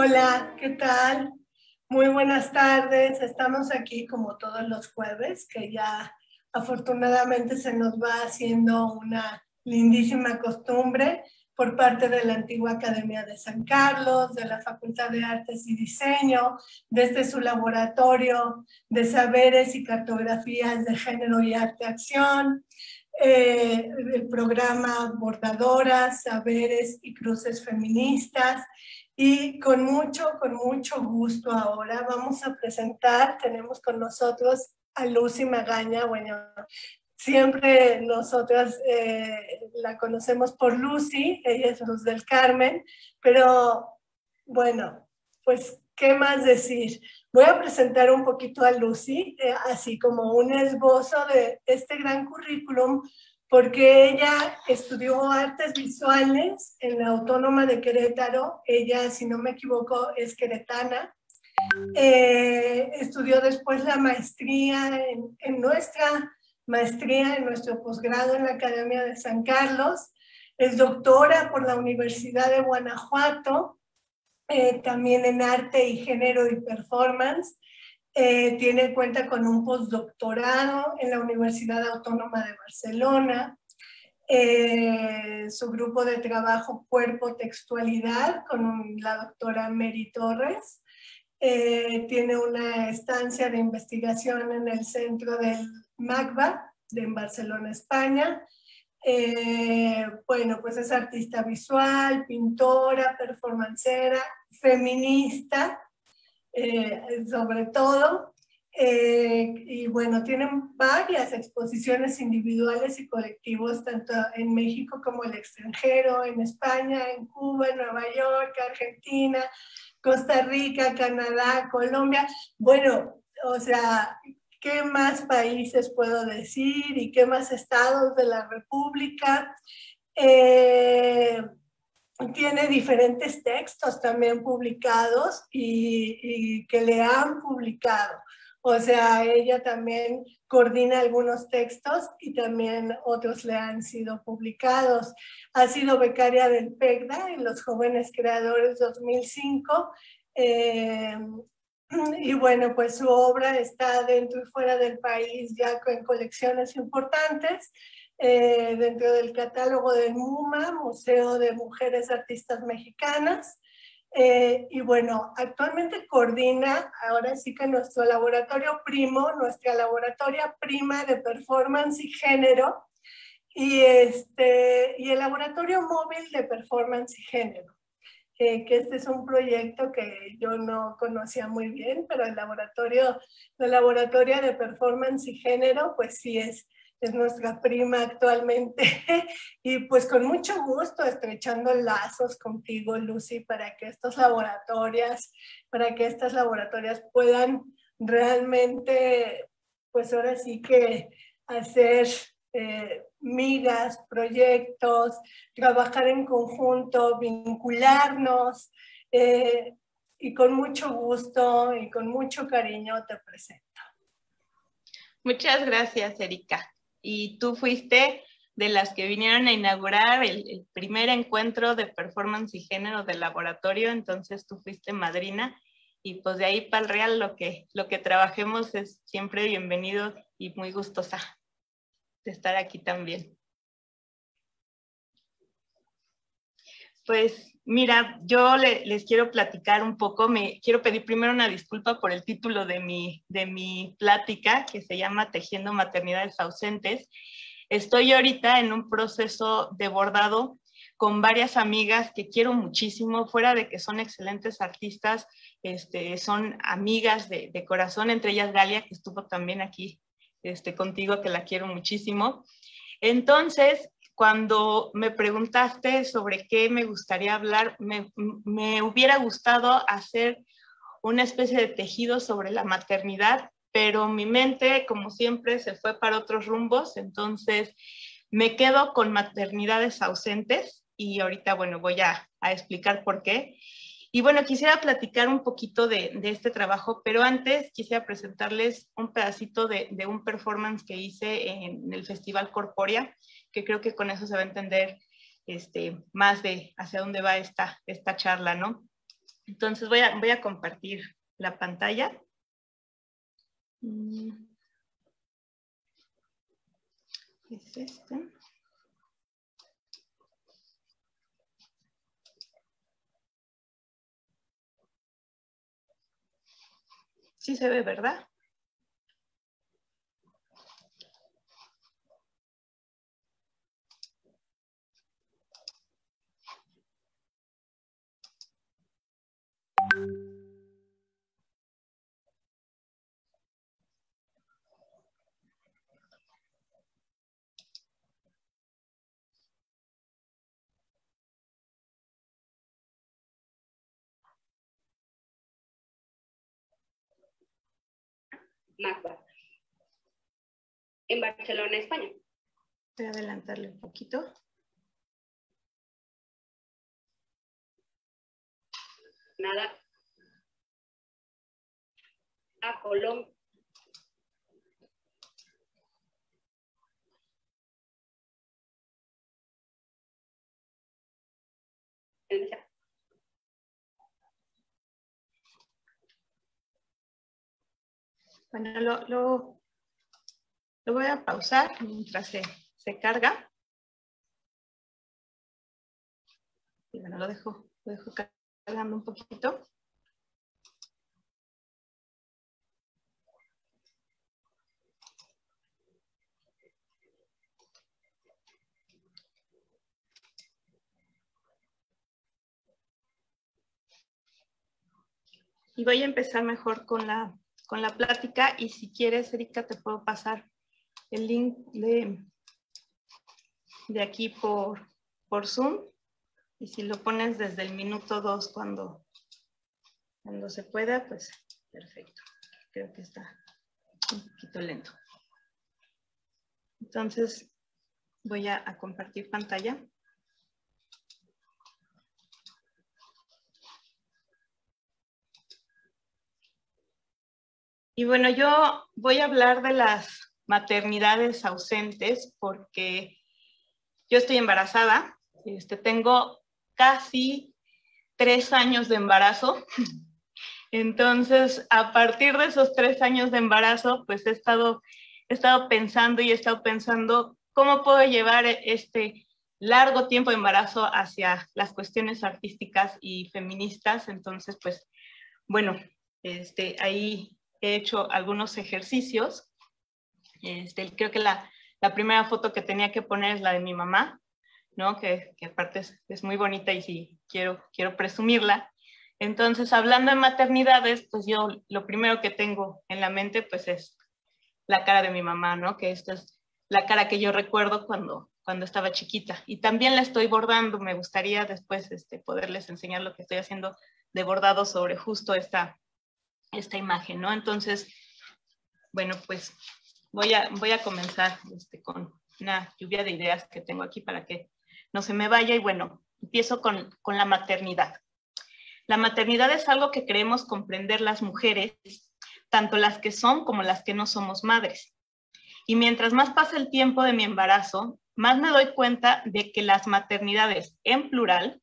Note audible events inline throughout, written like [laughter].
Hola, ¿qué tal? Muy buenas tardes. Estamos aquí como todos los jueves, que ya afortunadamente se nos va haciendo una lindísima costumbre por parte de la antigua Academia de San Carlos, de la Facultad de Artes y Diseño, desde su laboratorio de saberes y cartografías de género y arte-acción, eh, el programa Bordadoras, Saberes y Cruces Feministas. Y con mucho, con mucho gusto ahora vamos a presentar, tenemos con nosotros a Lucy Magaña, bueno, siempre nosotras eh, la conocemos por Lucy, ella es Luz del Carmen, pero bueno, pues, ¿qué más decir? Voy a presentar un poquito a Lucy, eh, así como un esbozo de este gran currículum, porque ella estudió artes visuales en la Autónoma de Querétaro, ella, si no me equivoco, es queretana, eh, estudió después la maestría en, nuestra maestría en nuestro posgrado en la Academia de San Carlos, es doctora por la Universidad de Guanajuato, eh, también en arte y género y performance. Eh, tiene cuenta con un postdoctorado en la Universidad Autónoma de Barcelona. Eh, su grupo de trabajo Cuerpo Textualidad con la doctora Mary Torres. tiene una estancia de investigación en el centro del MACBA de en Barcelona, España. Eh, bueno, pues es artista visual, pintora, performancera, feminista, eh, sobre todo. Eh, y bueno, tienen varias exposiciones individuales y colectivos, tanto en México como el extranjero, en España, en Cuba, en Nueva York, Argentina, Costa Rica, Canadá, Colombia. Bueno, o sea, qué más países puedo decir y qué más estados de la República. Eh, tiene diferentes textos también publicados y, que le han publicado. O sea, ella también coordina algunos textos y también otros le han sido publicados. Ha sido becaria del PECDA en los Jóvenes Creadores 2005. Eh, y bueno, pues su obra está dentro y fuera del país ya en colecciones importantes, eh, dentro del catálogo del MUMA, Museo de Mujeres Artistas Mexicanas. Eh, y bueno, actualmente coordina, ahora sí que nuestro laboratorio primo, nuestra laboratoria prima de performance y género, y, este, y el laboratorio móvil de performance y género que este es un proyecto que yo no conocía muy bien, pero el laboratorio, la laboratorio de performance y género, pues sí es, es nuestra prima actualmente. [laughs] y pues con mucho gusto estrechando lazos contigo, Lucy, para que estos laboratorios, para que estas laboratorias puedan realmente, pues ahora sí que hacer eh, migas, proyectos, trabajar en conjunto, vincularnos eh, y con mucho gusto y con mucho cariño te presento. Muchas gracias, Erika. Y tú fuiste de las que vinieron a inaugurar el, primer encuentro de performance y género del laboratorio, entonces tú fuiste madrina y pues de ahí para el real lo que, lo que trabajemos es siempre bienvenido y muy gustosa de estar aquí también. Pues mira, yo les quiero platicar un poco, me quiero pedir primero una disculpa por el título de mi, de mi plática, que se llama Tejiendo Maternidades Ausentes. Estoy ahorita en un proceso de bordado con varias amigas que quiero muchísimo, fuera de que son excelentes artistas, este, son amigas de, de corazón, entre ellas Galia, que estuvo también aquí este, contigo, que la quiero muchísimo. Entonces, cuando me preguntaste sobre qué me gustaría hablar, me, me hubiera gustado hacer una especie de tejido sobre la maternidad, pero mi mente, como siempre, se fue para otros rumbos, entonces me quedo con maternidades ausentes y ahorita, bueno, voy a, a explicar por qué. Y bueno, quisiera platicar un poquito de, este trabajo, pero antes quisiera presentarles un pedacito de, un performance que hice en el Festival Corporia, que creo que con eso se va a entender este, más de hacia dónde va esta, esta charla, ¿no? Entonces voy a, voy a compartir la pantalla. Mm. Es este. Sí se ve, ¿verdad? En Barcelona, España. Voy a adelantarle un poquito. Nada. A Colombia. Bueno, lo, lo, lo voy a pausar mientras se, se carga. Y bueno, lo dejo, lo dejo cargando un poquito. Y voy a empezar mejor con la con la plática y si quieres, Erika, te puedo pasar el link de, de aquí por, por Zoom y si lo pones desde el minuto 2 cuando, cuando se pueda, pues perfecto. Creo que está un poquito lento. Entonces, voy a, a compartir pantalla. Y bueno, yo voy a hablar de las maternidades ausentes porque yo estoy embarazada, este, tengo casi tres años de embarazo. Entonces, a partir de esos tres años de embarazo, pues he estado, he estado pensando y he estado pensando cómo puedo llevar este largo tiempo de embarazo hacia las cuestiones artísticas y feministas. Entonces, pues, bueno, este, ahí he hecho algunos ejercicios. Este, creo que la, la, primera foto que tenía que poner es la de mi mamá, ¿no? que, que aparte es, es, muy bonita y sí, quiero, quiero presumirla. Entonces, hablando de maternidades, pues yo lo primero que tengo en la mente, pues es la cara de mi mamá, ¿no? Que esta es la cara que yo recuerdo cuando, cuando estaba chiquita. Y también la estoy bordando. Me gustaría después este, poderles enseñar lo que estoy haciendo de bordado sobre justo esta, esta imagen, ¿no? Entonces, bueno, pues voy a, voy a comenzar este, con una lluvia de ideas que tengo aquí para que no se me vaya y bueno, empiezo con, con la maternidad. La maternidad es algo que creemos comprender las mujeres, tanto las que son como las que no somos madres. Y mientras más pasa el tiempo de mi embarazo, más me doy cuenta de que las maternidades en plural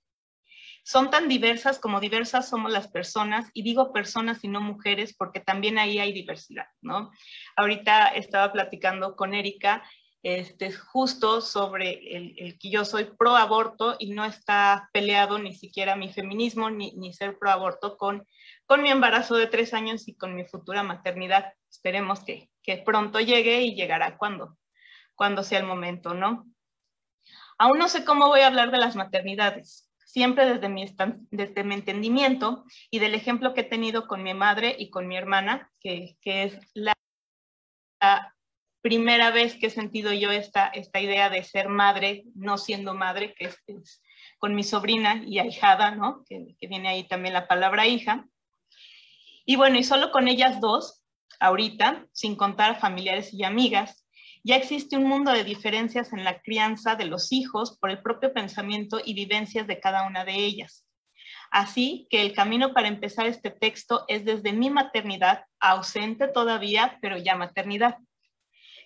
son tan diversas como diversas somos las personas, y digo personas y no mujeres porque también ahí hay diversidad, ¿no? Ahorita estaba platicando con Erika este, justo sobre el, que yo soy pro aborto y no está peleado ni siquiera mi feminismo ni, ni ser pro aborto con, con mi embarazo de tres años y con mi futura maternidad. Esperemos que, que pronto llegue y llegará cuando, cuando sea el momento, ¿no? Aún no sé cómo voy a hablar de las maternidades siempre desde mi, desde mi entendimiento y del ejemplo que he tenido con mi madre y con mi hermana, que, que es la, primera vez que he sentido yo esta, esta idea de ser madre, no siendo madre, que es, con mi sobrina y ahijada, ¿no? Que, que viene ahí también la palabra hija. Y bueno, y solo con ellas dos, ahorita, sin contar familiares y amigas, ya existe un mundo de diferencias en la crianza de los hijos por el propio pensamiento y vivencias de cada una de ellas. Así que el camino para empezar este texto es desde mi maternidad, ausente todavía, pero ya maternidad.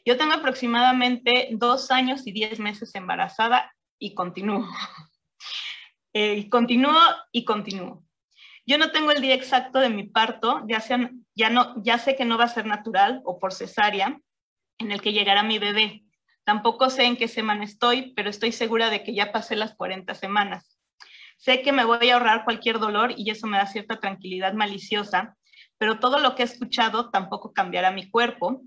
Yo tengo aproximadamente dos años y diez meses embarazada y continúo. [laughs] Eh, y continúo y continúo. Yo no tengo el día exacto de mi parto, ya, sé que no va a ser natural o por cesárea, en el que llegará mi bebé. Tampoco sé en qué semana estoy, pero estoy segura de que ya pasé las 40 semanas. Sé que me voy a ahorrar cualquier dolor y eso me da cierta tranquilidad maliciosa, pero todo lo que he escuchado tampoco cambiará mi cuerpo.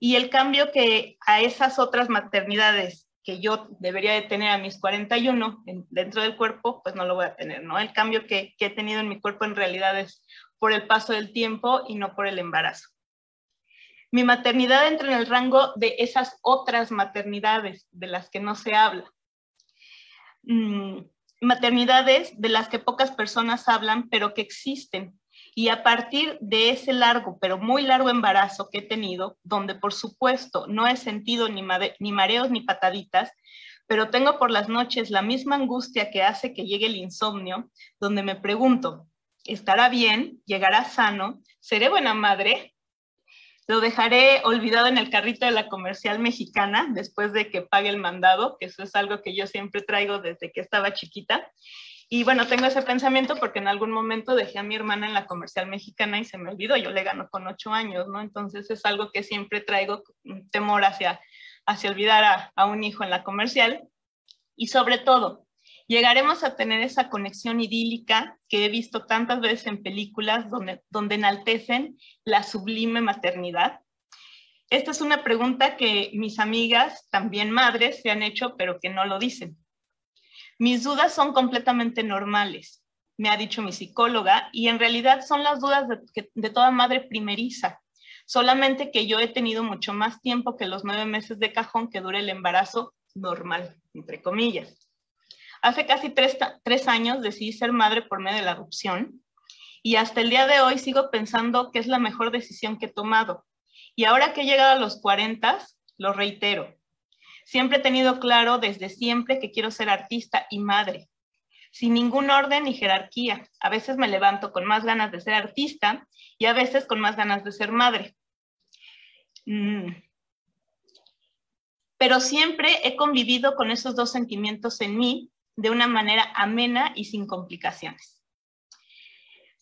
Y el cambio que a esas otras maternidades que yo debería de tener a mis 41 dentro del cuerpo, pues no lo voy a tener, ¿no? El cambio que, que he tenido en mi cuerpo en realidad es por el paso del tiempo y no por el embarazo. Mi maternidad entra en el rango de esas otras maternidades de las que no se habla. Mm, maternidades de las que pocas personas hablan, pero que existen. Y a partir de ese largo, pero muy largo embarazo que he tenido, donde por supuesto no he sentido ni, mareos ni pataditas, pero tengo por las noches la misma angustia que hace que llegue el insomnio, donde me pregunto, ¿estará bien? ¿Llegará sano? ¿Seré buena madre? Lo dejaré olvidado en el carrito de la comercial mexicana después de que pague el mandado, que eso es algo que yo siempre traigo desde que estaba chiquita. Y bueno, tengo ese pensamiento porque en algún momento dejé a mi hermana en la comercial mexicana y se me olvidó, yo le gano con ocho años, ¿no? Entonces es algo que siempre traigo temor hacia, hacia olvidar a, a un hijo en la comercial. Y sobre todo, llegaremos a tener esa conexión idílica que he visto tantas veces en películas donde, donde enaltecen la sublime maternidad. Esta es una pregunta que mis amigas, también madres, se han hecho, pero que no lo dicen. Mis dudas son completamente normales, me ha dicho mi psicóloga, y en realidad son las dudas de, toda madre primeriza, solamente que yo he tenido mucho más tiempo que los nueve meses de cajón que dura el embarazo normal, entre comillas. Hace casi tres, años decidí ser madre por medio de la adopción y hasta el día de hoy sigo pensando que es la mejor decisión que he tomado. Y ahora que he llegado a los 40, lo reitero. Siempre he tenido claro desde siempre que quiero ser artista y madre, sin ningún orden ni jerarquía. A veces me levanto con más ganas de ser artista y a veces con más ganas de ser madre. Mm. Pero siempre he convivido con esos dos sentimientos en mí de una manera amena y sin complicaciones.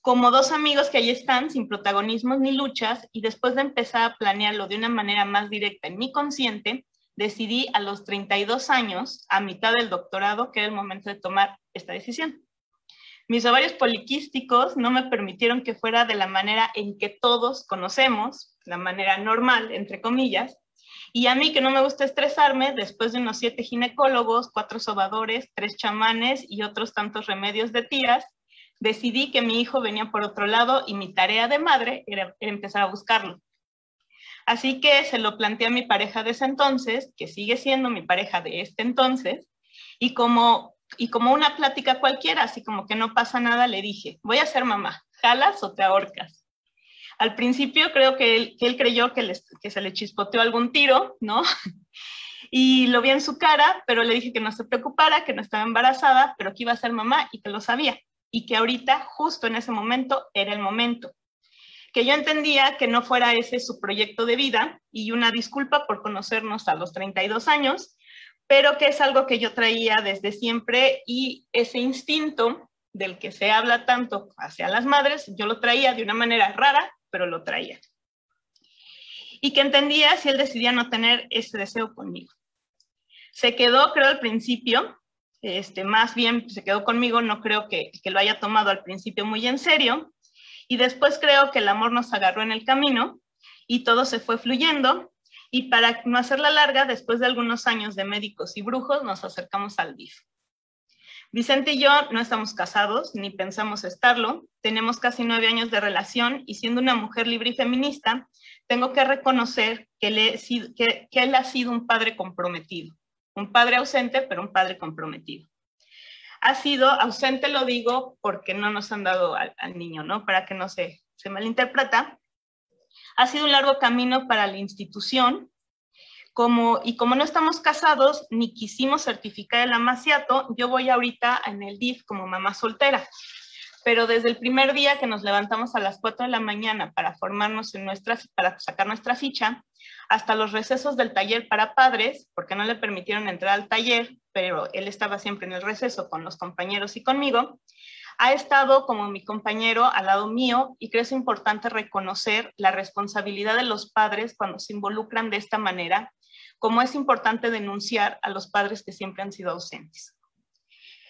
Como dos amigos que ahí están, sin protagonismos ni luchas, y después de empezar a planearlo de una manera más directa en mi consciente, decidí a los 32 años, a mitad del doctorado, que era el momento de tomar esta decisión. Mis ovarios poliquísticos no me permitieron que fuera de la manera en que todos conocemos, la manera normal, entre comillas, y a mí que no me gusta estresarme, después de unos siete ginecólogos, cuatro sobadores, tres chamanes y otros tantos remedios de tías, decidí que mi hijo venía por otro lado y mi tarea de madre era, empezar a buscarlo. Así que se lo planteé a mi pareja de ese entonces, que sigue siendo mi pareja de este entonces, y como, y como una plática cualquiera, así como que no pasa nada, le dije, voy a ser mamá, ¿jalas o te ahorcas? Al principio creo que él, creyó que, que se le chispoteó algún tiro, ¿no? [laughs] Y lo vi en su cara, pero le dije que no se preocupara, que no estaba embarazada, pero que iba a ser mamá y que lo sabía. Y que ahorita, justo en ese momento, era el momento. Que yo entendía que no fuera ese su proyecto de vida y una disculpa por conocernos a los 32 años, pero que es algo que yo traía desde siempre y ese instinto del que se habla tanto hacia las madres, yo lo traía de una manera rara, pero lo traía. Y que entendía si él decidía no tener ese deseo conmigo. Se quedó, creo, al principio, este, más bien se quedó conmigo, no creo que, que lo haya tomado al principio muy en serio, y después creo que el amor nos agarró en el camino y todo se fue fluyendo. Y para no hacerla larga, después de algunos años de médicos y brujos, nos acercamos al DIF. Vicente y yo no estamos casados, ni pensamos estarlo. Tenemos casi nueve años de relación y siendo una mujer libre y feminista, tengo que reconocer que, él ha sido un padre comprometido. Un padre ausente, pero un padre comprometido. Ha sido ausente, lo digo, porque no nos han dado al, niño, ¿no? Para que no se, se malinterpreta. Ha sido un largo camino para la institución, y como no estamos casados ni quisimos certificar el amaciato, yo voy ahorita en el DIF como mamá soltera. Pero desde el primer día que nos levantamos a las 4 de la mañana para formarnos en nuestras, para sacar nuestra ficha, hasta los recesos del taller para padres, porque no le permitieron entrar al taller, pero él estaba siempre en el receso con los compañeros y conmigo, ha estado como mi compañero al lado mío y creo es importante reconocer la responsabilidad de los padres cuando se involucran de esta manera, como es importante denunciar a los padres que siempre han sido ausentes.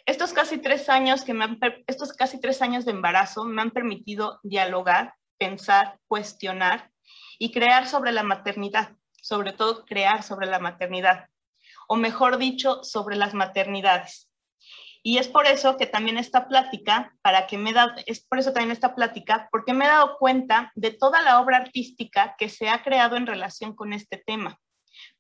Estos casi tres años, que me han, estos casi tres años de embarazo me han permitido dialogar, pensar, cuestionar y crear sobre la maternidad, sobre todo crear sobre la maternidad, o mejor dicho, sobre las maternidades y es por eso que también esta plática, para que me da, es por eso también esta plática, porque me he dado cuenta de toda la obra artística que se ha creado en relación con este tema,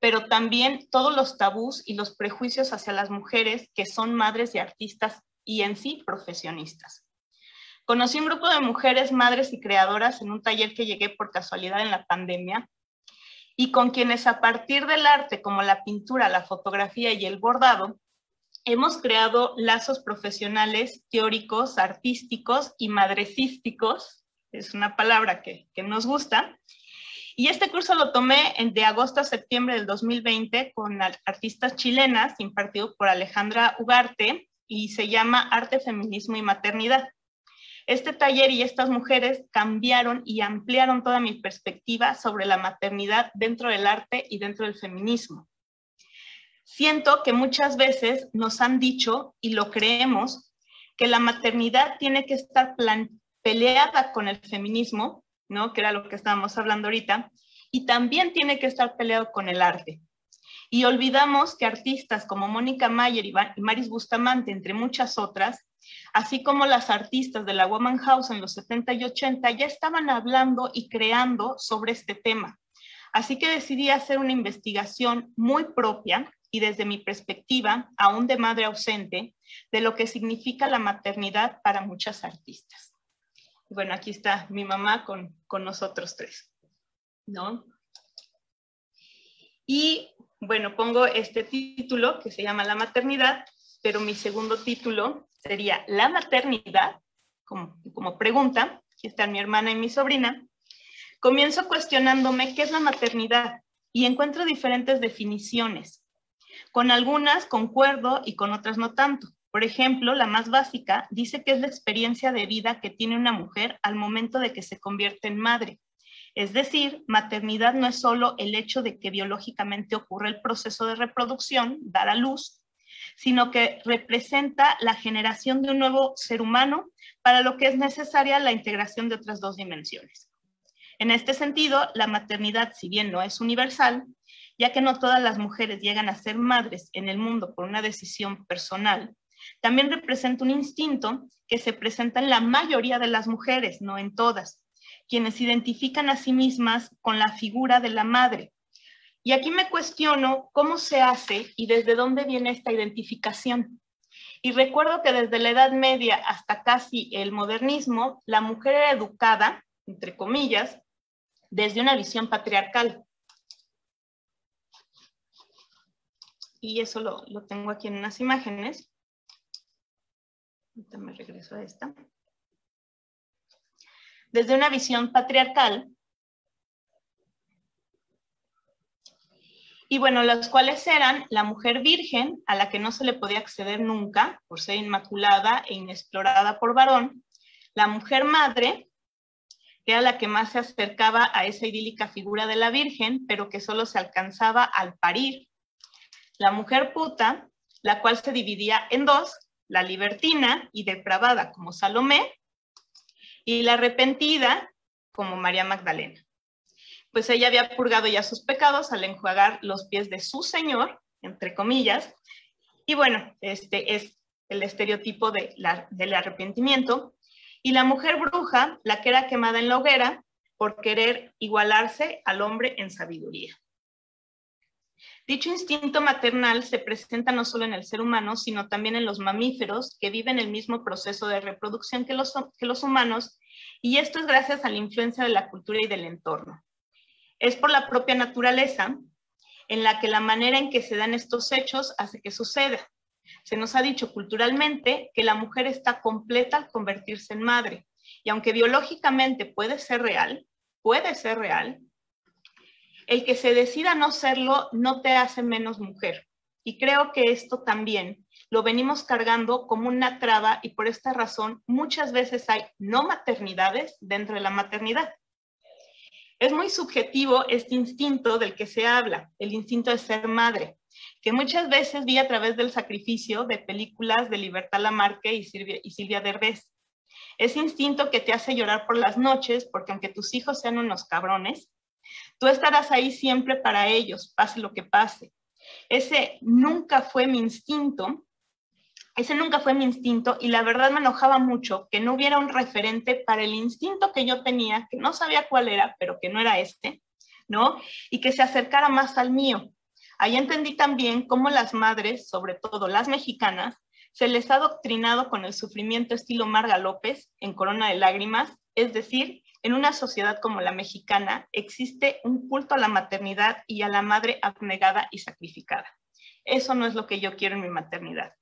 pero también todos los tabús y los prejuicios hacia las mujeres que son madres y artistas y en sí profesionistas. Conocí un grupo de mujeres, madres y creadoras en un taller que llegué por casualidad en la pandemia y con quienes a partir del arte como la pintura, la fotografía y el bordado, hemos creado lazos profesionales, teóricos, artísticos y madrecísticos, es una palabra que, nos gusta. Y este curso lo tomé de agosto a septiembre del 2020 con artistas chilenas, impartido por Alejandra Ugarte, y se llama Arte, Feminismo y Maternidad. Este taller y estas mujeres cambiaron y ampliaron toda mi perspectiva sobre la maternidad dentro del arte y dentro del feminismo. Siento que muchas veces nos han dicho, y lo creemos, que la maternidad tiene que estar peleada con el feminismo, ¿no? que era lo que estábamos hablando ahorita, y también tiene que estar peleado con el arte. Y olvidamos que artistas como Mónica Mayer y Maris Bustamante, entre muchas otras, así como las artistas de la Woman House en los 70 y 80, ya estaban hablando y creando sobre este tema. Así que decidí hacer una investigación muy propia y desde mi perspectiva, aún de madre ausente, de lo que significa la maternidad para muchas artistas. Bueno, aquí está mi mamá con, con nosotros tres, ¿no? Y bueno, pongo este título que se llama La maternidad, pero mi segundo título sería La maternidad, como, pregunta, aquí están mi hermana y mi sobrina. Comienzo cuestionándome qué es la maternidad y encuentro diferentes definiciones con algunas concuerdo y con otras no tanto. Por ejemplo, la más básica dice que es la experiencia de vida que tiene una mujer al momento de que se convierte en madre. Es decir, maternidad no es solo el hecho de que biológicamente ocurre el proceso de reproducción, dar a luz, sino que representa la generación de un nuevo ser humano para lo que es necesaria la integración de otras dos dimensiones. En este sentido, la maternidad, si bien no es universal, ya que no todas las mujeres llegan a ser madres en el mundo por una decisión personal, también representa un instinto que se presenta en la mayoría de las mujeres, no en todas, quienes identifican a sí mismas con la figura de la madre. Y aquí me cuestiono cómo se hace y desde dónde viene esta identificación. Y recuerdo que desde la Edad Media hasta casi el modernismo, la mujer era educada, entre comillas, desde una visión patriarcal. y eso lo, tengo aquí en unas imágenes. Ahorita me regreso a esta. Desde una visión patriarcal, y bueno, las cuales eran la mujer virgen, a la que no se le podía acceder nunca por ser inmaculada e inexplorada por varón, la mujer madre, que era la que más se acercaba a esa idílica figura de la virgen, pero que solo se alcanzaba al parir la mujer puta, la cual se dividía en dos, la libertina y depravada como Salomé, y la arrepentida como María Magdalena. Pues ella había purgado ya sus pecados al enjuagar los pies de su Señor, entre comillas, y bueno, este es el estereotipo de del arrepentimiento. Y la mujer bruja, la que era quemada en la hoguera por querer igualarse al hombre en sabiduría. Dicho instinto maternal se presenta no solo en el ser humano, sino también en los mamíferos que viven el mismo proceso de reproducción que los, que los humanos, y esto es gracias a la influencia de la cultura y del entorno. Es por la propia naturaleza en la que la manera en que se dan estos hechos hace que suceda. Se nos ha dicho culturalmente que la mujer está completa al convertirse en madre, y aunque biológicamente puede ser real, puede ser real, el que se decida no serlo no te hace menos mujer. Y creo que esto también lo venimos cargando como una traba y por esta razón muchas veces hay no maternidades dentro de la maternidad. Es muy subjetivo este instinto del que se habla, el instinto de ser madre, que muchas veces vi a través del sacrificio de películas de Libertad Lamarque y Silvia, y Silvia Derbez. Ese instinto que te hace llorar por las noches, porque aunque tus hijos sean unos cabrones, tú estarás ahí siempre para ellos, pase lo que pase. Ese nunca fue mi instinto, ese nunca fue mi instinto y la verdad me enojaba mucho que no hubiera un referente para el instinto que yo tenía, que no sabía cuál era, pero que no era este, ¿no? Y que se acercara más al mío. Ahí entendí también cómo las madres, sobre todo las mexicanas, se les ha adoctrinado con el sufrimiento estilo Marga López en Corona de Lágrimas, es decir, en una sociedad como la mexicana existe un culto a la maternidad y a la madre abnegada y sacrificada. Eso no es lo que yo quiero en mi maternidad.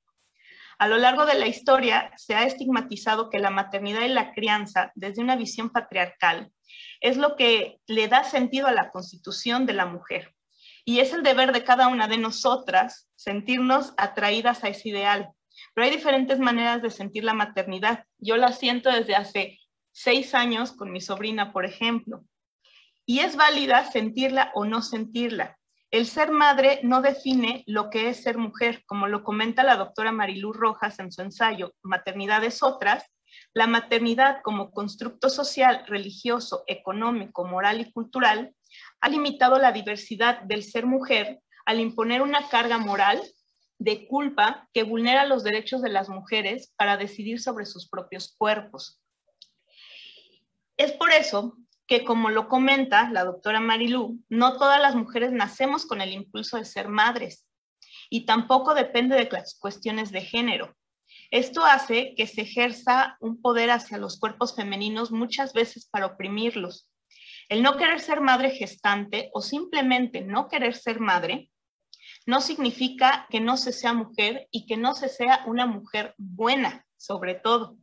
A lo largo de la historia se ha estigmatizado que la maternidad y la crianza, desde una visión patriarcal, es lo que le da sentido a la constitución de la mujer. Y es el deber de cada una de nosotras sentirnos atraídas a ese ideal. Pero hay diferentes maneras de sentir la maternidad. Yo la siento desde hace seis años con mi sobrina, por ejemplo. Y es válida sentirla o no sentirla. El ser madre no define lo que es ser mujer, como lo comenta la doctora Marilú Rojas en su ensayo Maternidades otras. La maternidad como constructo social, religioso, económico, moral y cultural ha limitado la diversidad del ser mujer al imponer una carga moral de culpa que vulnera los derechos de las mujeres para decidir sobre sus propios cuerpos. Es por eso que como lo comenta la doctora Marilú, no todas las mujeres nacemos con el impulso de ser madres y tampoco depende de las cuestiones de género. Esto hace que se ejerza un poder hacia los cuerpos femeninos muchas veces para oprimirlos. El no querer ser madre gestante o simplemente no querer ser madre no significa que no se sea mujer y que no se sea una mujer buena, sobre todo.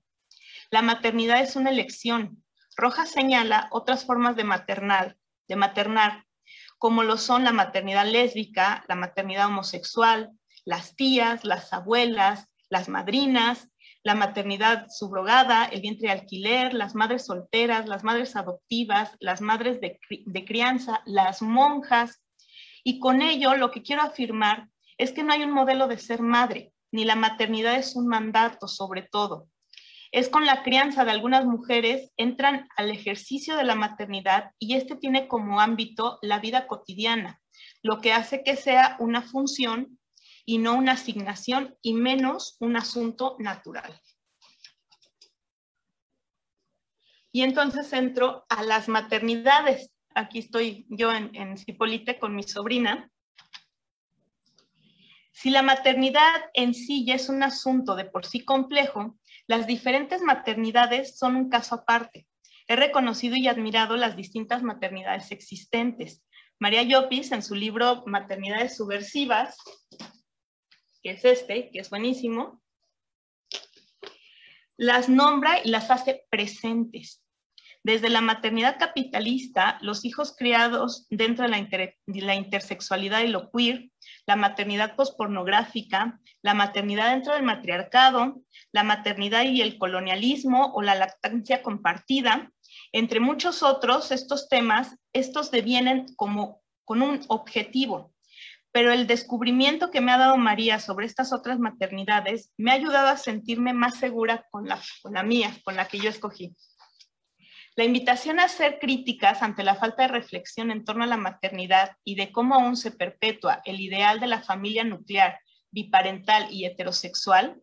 La maternidad es una elección, Rojas señala otras formas de maternal, de maternar, como lo son la maternidad lésbica, la maternidad homosexual, las tías, las abuelas, las madrinas, la maternidad subrogada, el vientre de alquiler, las madres solteras, las madres adoptivas, las madres de, de, crianza, las monjas. Y con ello lo que quiero afirmar es que no hay un modelo de ser madre, ni la maternidad es un mandato sobre todo es con la crianza de algunas mujeres, entran al ejercicio de la maternidad y este tiene como ámbito la vida cotidiana, lo que hace que sea una función y no una asignación y menos un asunto natural. Y entonces entro a las maternidades. Aquí estoy yo en, en Cipolite con mi sobrina. Si la maternidad en sí ya es un asunto de por sí complejo, las diferentes maternidades son un caso aparte. He reconocido y admirado las distintas maternidades existentes. María Llopis, en su libro Maternidades Subversivas, que es este, que es buenísimo, las nombra y las hace presentes. Desde la maternidad capitalista, los hijos criados dentro de la, intersexualidad y lo queer, la maternidad pospornográfica, la maternidad dentro del matriarcado, la maternidad y el colonialismo o la lactancia compartida, entre muchos otros, estos temas, estos devienen como con un objetivo. Pero el descubrimiento que me ha dado María sobre estas otras maternidades me ha ayudado a sentirme más segura con la, con la mía, con la que yo escogí. La invitación a hacer críticas ante la falta de reflexión en torno a la maternidad y de cómo aún se perpetúa el ideal de la familia nuclear, biparental y heterosexual,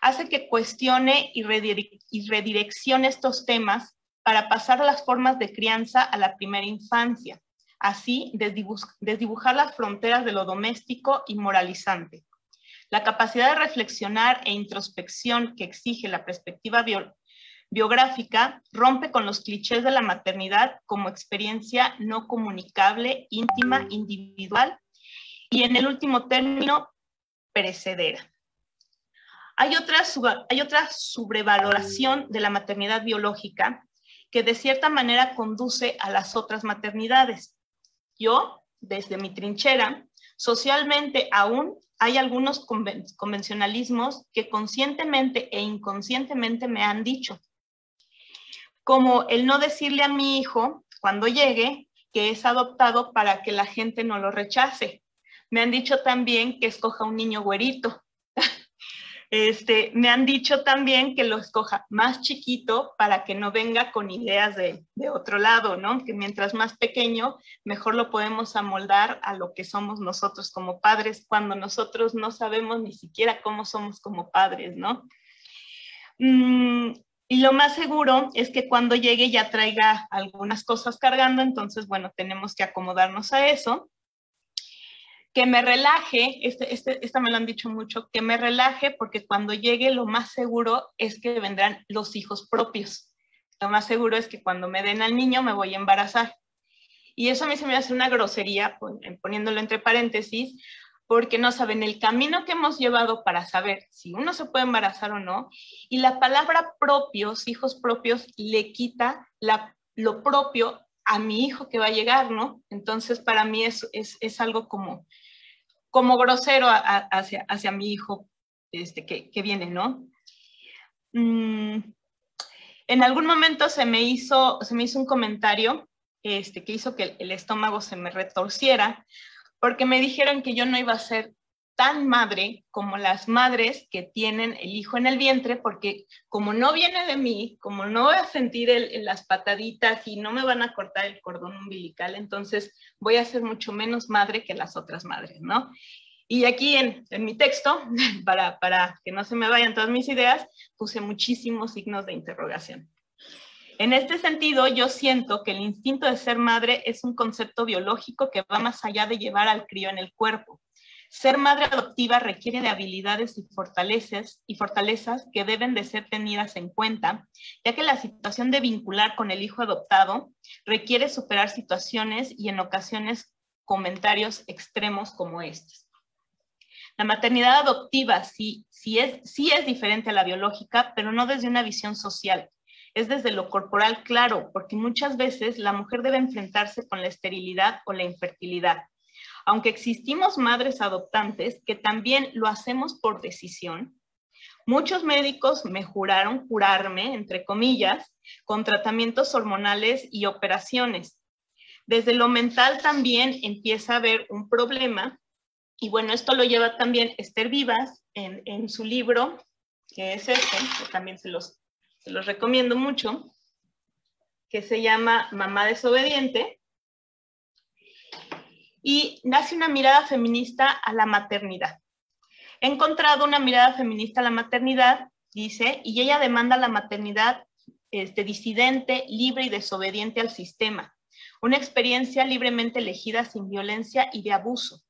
hace que cuestione y, redireccione estos temas para pasar las formas de crianza a la primera infancia, así desdibujar las fronteras de lo doméstico y moralizante. La capacidad de reflexionar e introspección que exige la perspectiva biográfica rompe con los clichés de la maternidad como experiencia no comunicable, íntima, individual y en el último término, perecedera. Hay otra, hay otra sobrevaloración de la maternidad biológica que de cierta manera conduce a las otras maternidades. Yo, desde mi trinchera, socialmente aún hay algunos convencionalismos que conscientemente e inconscientemente me han dicho, como el no decirle a mi hijo cuando llegue que es adoptado para que la gente no lo rechace. Me han dicho también que escoja un niño güerito. [laughs] Este, me han dicho también que lo escoja más chiquito para que no venga con ideas de, de, otro lado, ¿no? Que mientras más pequeño, mejor lo podemos amoldar a lo que somos nosotros como padres, cuando nosotros no sabemos ni siquiera cómo somos como padres, ¿no? Mm, y lo más seguro es que cuando llegue ya traiga algunas cosas cargando, entonces, bueno, tenemos que acomodarnos a eso que me relaje, este, este, esta me lo han dicho mucho, que me relaje porque cuando llegue lo más seguro es que vendrán los hijos propios. Lo más seguro es que cuando me den al niño me voy a embarazar. Y eso a mí se me hace una grosería, poniéndolo entre paréntesis, porque no saben el camino que hemos llevado para saber si uno se puede embarazar o no. Y la palabra propios, hijos propios, le quita lo propio a mi hijo que va a llegar, ¿no? Entonces, para mí es, es, algo como, como grosero hacia, mi hijo este, que, que viene, ¿no? Mm, en algún momento se me hizo, se me hizo un comentario este, que hizo que el estómago se me retorciera, porque me dijeron que yo no iba a ser tan madre como las madres que tienen el hijo en el vientre, porque como no viene de mí, como no voy a sentir las pataditas y no me van a cortar el cordón umbilical, entonces voy a ser mucho menos madre que las otras madres, ¿no? Y aquí en, mi texto, [laughs] para que no se me vayan todas mis ideas, puse muchísimos signos de interrogación. En este sentido, yo siento que el instinto de ser madre es un concepto biológico que va más allá de llevar al crío en el cuerpo ser madre adoptiva requiere de habilidades y fortalezas, y fortalezas que deben de ser tenidas en cuenta, ya que la situación de vincular con el hijo adoptado requiere superar situaciones y en ocasiones comentarios extremos como estos. La maternidad adoptiva sí, sí, es, sí es diferente a la biológica, pero no desde una visión social. Es desde lo corporal claro, porque muchas veces la mujer debe enfrentarse con la esterilidad o la infertilidad aunque existimos madres adoptantes que también lo hacemos por decisión, muchos médicos me juraron curarme, entre comillas, con tratamientos hormonales y operaciones. Desde lo mental también empieza a haber un problema y bueno, esto lo lleva también Esther Vivas en, su libro, que es este, que también se los, se los recomiendo mucho, que se llama Mamá desobediente y nace una mirada feminista a la maternidad. He encontrado una mirada feminista a la maternidad, dice, y ella demanda la maternidad este, disidente, libre y desobediente al sistema. Una experiencia libremente elegida sin violencia y de abuso.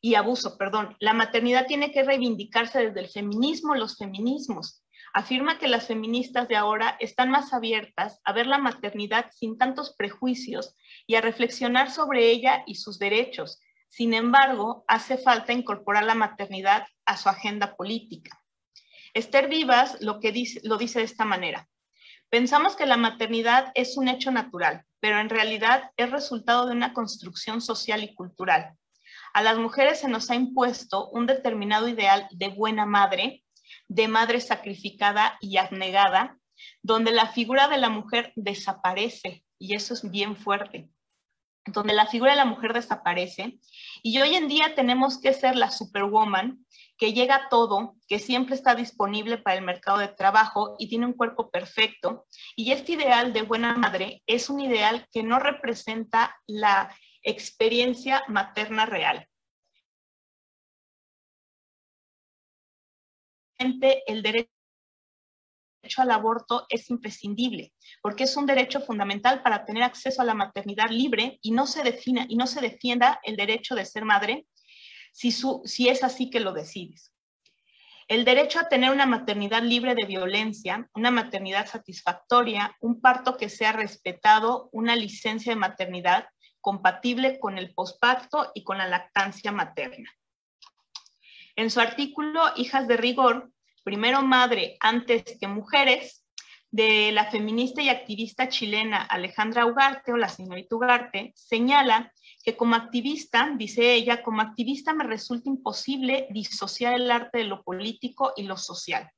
Y abuso, perdón. La maternidad tiene que reivindicarse desde el feminismo, los feminismos, afirma que las feministas de ahora están más abiertas a ver la maternidad sin tantos prejuicios y a reflexionar sobre ella y sus derechos. Sin embargo, hace falta incorporar la maternidad a su agenda política. Esther Vivas lo, lo dice de esta manera. Pensamos que la maternidad es un hecho natural, pero en realidad es resultado de una construcción social y cultural. A las mujeres se nos ha impuesto un determinado ideal de buena madre de madre sacrificada y abnegada, donde la figura de la mujer desaparece, y eso es bien fuerte, donde la figura de la mujer desaparece, y hoy en día tenemos que ser la superwoman que llega a todo, que siempre está disponible para el mercado de trabajo y tiene un cuerpo perfecto, y este ideal de buena madre es un ideal que no representa la experiencia materna real. El derecho al aborto es imprescindible, porque es un derecho fundamental para tener acceso a la maternidad libre y no se defina y no se defienda el derecho de ser madre si, si es así que lo decides. El derecho a tener una maternidad libre de violencia, una maternidad satisfactoria, un parto que sea respetado, una licencia de maternidad compatible con el pospacto y con la lactancia materna. En su artículo Hijas de Rigor, primero madre antes que mujeres, de la feminista y activista chilena Alejandra Ugarte o la señorita Ugarte, señala que como activista, dice ella, como activista me resulta imposible disociar el arte de lo político y lo social.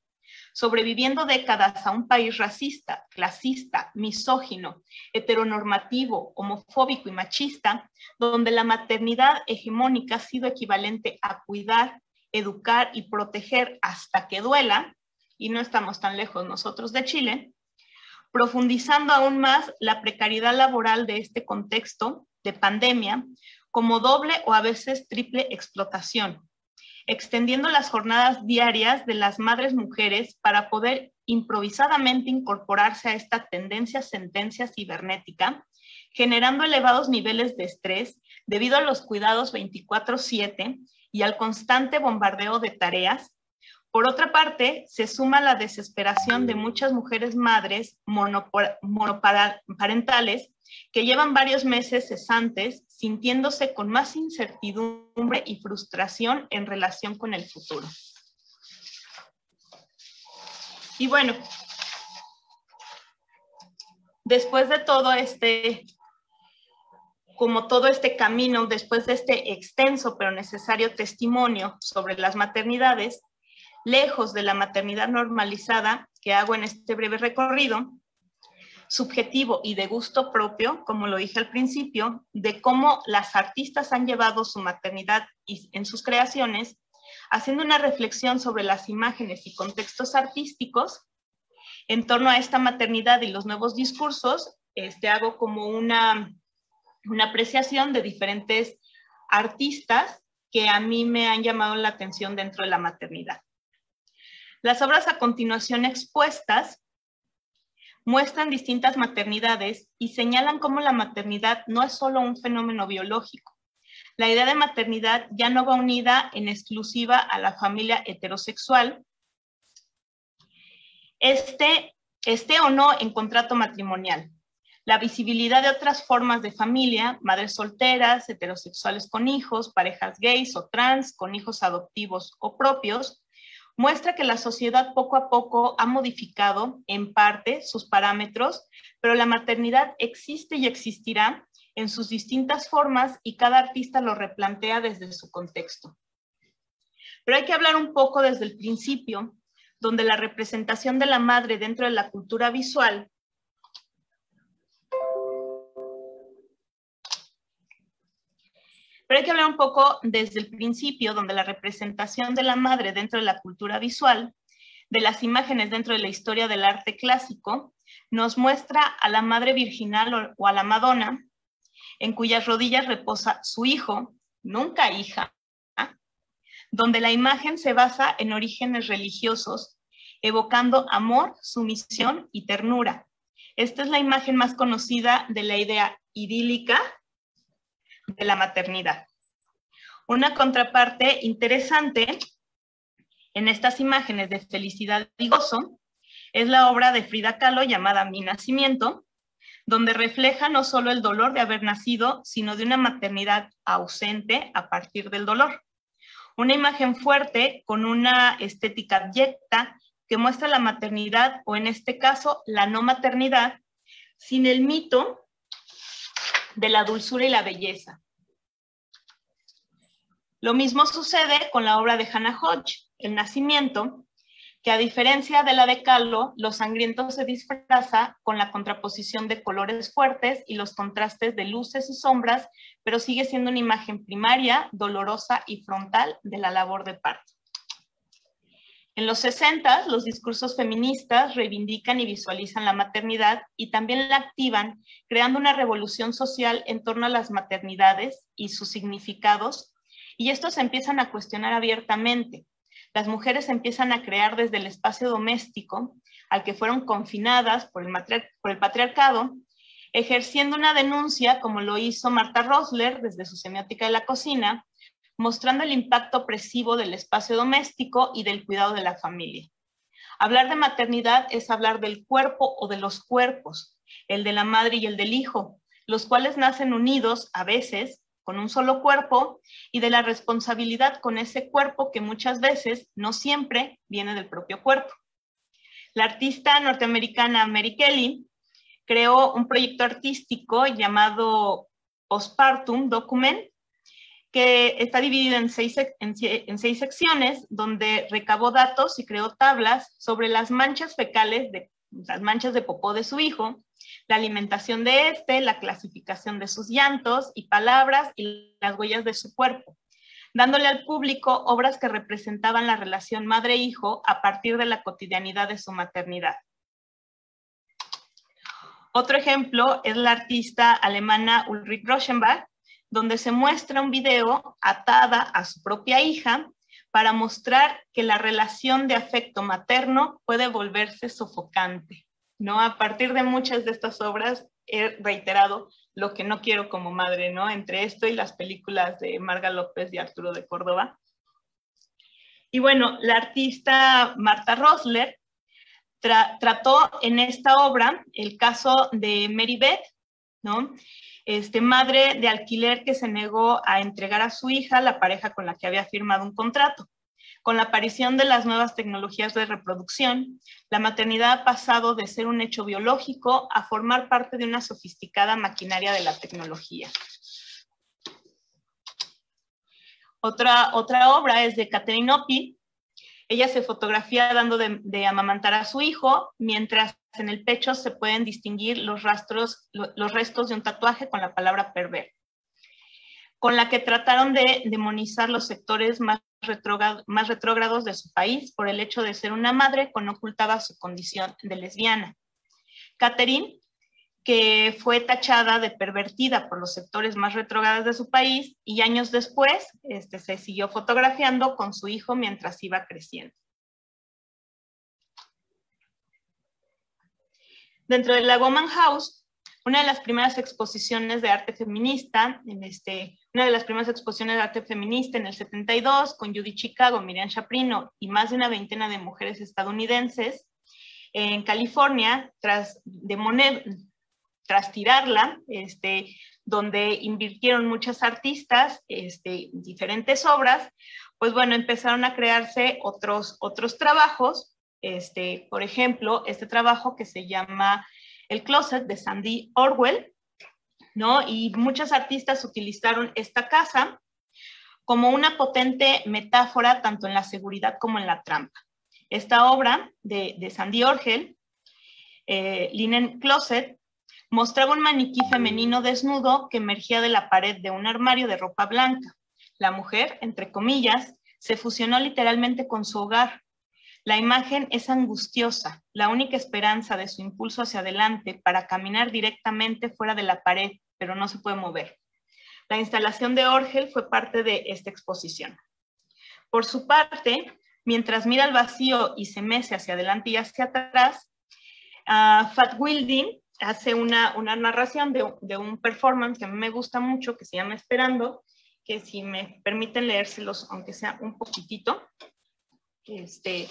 Sobreviviendo décadas a un país racista, clasista, misógino, heteronormativo, homofóbico y machista, donde la maternidad hegemónica ha sido equivalente a cuidar, educar y proteger hasta que duela, y no estamos tan lejos nosotros de Chile, profundizando aún más la precariedad laboral de este contexto de pandemia como doble o a veces triple explotación, extendiendo las jornadas diarias de las madres mujeres para poder improvisadamente incorporarse a esta tendencia sentencia cibernética, generando elevados niveles de estrés debido a los cuidados 24/7 y al constante bombardeo de tareas. Por otra parte, se suma la desesperación de muchas mujeres madres monoparentales que llevan varios meses cesantes sintiéndose con más incertidumbre y frustración en relación con el futuro. Y bueno, después de todo este, como todo este camino, después de este extenso pero necesario testimonio sobre las maternidades, lejos de la maternidad normalizada que hago en este breve recorrido, subjetivo y de gusto propio, como lo dije al principio, de cómo las artistas han llevado su maternidad en sus creaciones, haciendo una reflexión sobre las imágenes y contextos artísticos en torno a esta maternidad y los nuevos discursos, este, hago como una, una apreciación de diferentes artistas que a mí me han llamado la atención dentro de la maternidad. Las obras a continuación expuestas muestran distintas maternidades y señalan cómo la maternidad no es solo un fenómeno biológico. La idea de maternidad ya no va unida en exclusiva a la familia heterosexual, este, este o no en contrato matrimonial. La visibilidad de otras formas de familia, madres solteras, heterosexuales con hijos, parejas gays o trans, con hijos adoptivos o propios, muestra que la sociedad poco a poco ha modificado en parte sus parámetros, pero la maternidad existe y existirá en sus distintas formas y cada artista lo replantea desde su contexto. Pero hay que hablar un poco desde el principio, donde la representación de la madre dentro de la cultura visual Pero hay que hablar un poco desde el principio, donde la representación de la madre dentro de la cultura visual, de las imágenes dentro de la historia del arte clásico, nos muestra a la madre virginal o a la Madonna, en cuyas rodillas reposa su hijo, nunca hija, donde la imagen se basa en orígenes religiosos, evocando amor, sumisión y ternura. Esta es la imagen más conocida de la idea idílica de la maternidad. Una contraparte interesante en estas imágenes de felicidad y gozo es la obra de Frida Kahlo llamada Mi Nacimiento, donde refleja no solo el dolor de haber nacido, sino de una maternidad ausente a partir del dolor. Una imagen fuerte con una estética abyecta que muestra la maternidad, o en este caso, la no maternidad, sin el mito de la dulzura y la belleza. Lo mismo sucede con la obra de Hannah Hodge, El Nacimiento, que a diferencia de la de Kahlo, lo sangriento se disfraza con la contraposición de colores fuertes y los contrastes de luces y sombras, pero sigue siendo una imagen primaria, dolorosa y frontal de la labor de parto. En los 60, los discursos feministas reivindican y visualizan la maternidad y también la activan, creando una revolución social en torno a las maternidades y sus significados y estos empiezan a cuestionar abiertamente. Las mujeres empiezan a crear desde el espacio doméstico, al que fueron confinadas por el, por el patriarcado, ejerciendo una denuncia como lo hizo Marta Rosler desde su semiótica de la cocina, mostrando el impacto opresivo del espacio doméstico y del cuidado de la familia. Hablar de maternidad es hablar del cuerpo o de los cuerpos, el de la madre y el del hijo, los cuales nacen unidos a veces con un solo cuerpo y de la responsabilidad con ese cuerpo que muchas veces, no siempre, viene del propio cuerpo. La artista norteamericana Mary Kelly creó un proyecto artístico llamado Postpartum Document, que está dividido en seis, en, seis secciones, donde recabó datos y creó tablas sobre las manchas fecales, de, las manchas de popó de su hijo, la alimentación de este, la clasificación de sus llantos y palabras y las huellas de su cuerpo, dándole al público obras que representaban la relación madre-hijo a partir de la cotidianidad de su maternidad. Otro ejemplo es la artista alemana Ulrich Rosenbach, donde se muestra un video atada a su propia hija para mostrar que la relación de afecto materno puede volverse sofocante. ¿no? A partir de muchas de estas obras he reiterado lo que no quiero como madre, ¿no? Entre esto y las películas de Marga López y Arturo de Córdoba. Y bueno, la artista Marta Rosler trató en esta obra el caso de Mary Beth, ¿no? Este, madre de alquiler que se negó a entregar a su hija, la pareja con la que había firmado un contrato. Con la aparición de las nuevas tecnologías de reproducción, la maternidad ha pasado de ser un hecho biológico a formar parte de una sofisticada maquinaria de la tecnología. Otra, otra obra es de Catherine Opie. Ella se fotografía dando de, amamantar a su hijo, mientras en el pecho se pueden distinguir los, rastros, los restos de un tatuaje con la palabra perver, con la que trataron de demonizar los sectores más más retrógrados de su país por el hecho de ser una madre con ocultaba su condición de lesbiana. Catherine, que fue tachada de pervertida por los sectores más retrógrados de su país y años después este, se siguió fotografiando con su hijo mientras iba creciendo. Dentro de la Woman House una de las primeras exposiciones de arte feminista, en este, una de las primeras exposiciones de arte feminista en el 72, con Judy Chicago, Miriam Chaprino y más de una veintena de mujeres estadounidenses, en California, tras, de tras tirarla, este, donde invirtieron muchas artistas, este, diferentes obras, pues bueno, empezaron a crearse otros, otros trabajos, este, por ejemplo, este trabajo que se llama el closet de Sandy Orwell, ¿no? Y muchos artistas utilizaron esta casa como una potente metáfora tanto en la seguridad como en la trampa. Esta obra de, Sandy Orwell, eh, Linen Closet, mostraba un maniquí femenino desnudo que emergía de la pared de un armario de ropa blanca. La mujer, entre comillas, se fusionó literalmente con su hogar, la imagen es angustiosa, la única esperanza de su impulso hacia adelante para caminar directamente fuera de la pared, pero no se puede mover. La instalación de Orgel fue parte de esta exposición. Por su parte, mientras mira al vacío y se mece hacia adelante y hacia atrás, uh, Fat Wilding hace una, narración de, de, un performance que a mí me gusta mucho, que se llama Esperando, que si me permiten leérselos, aunque sea un poquitito. Este,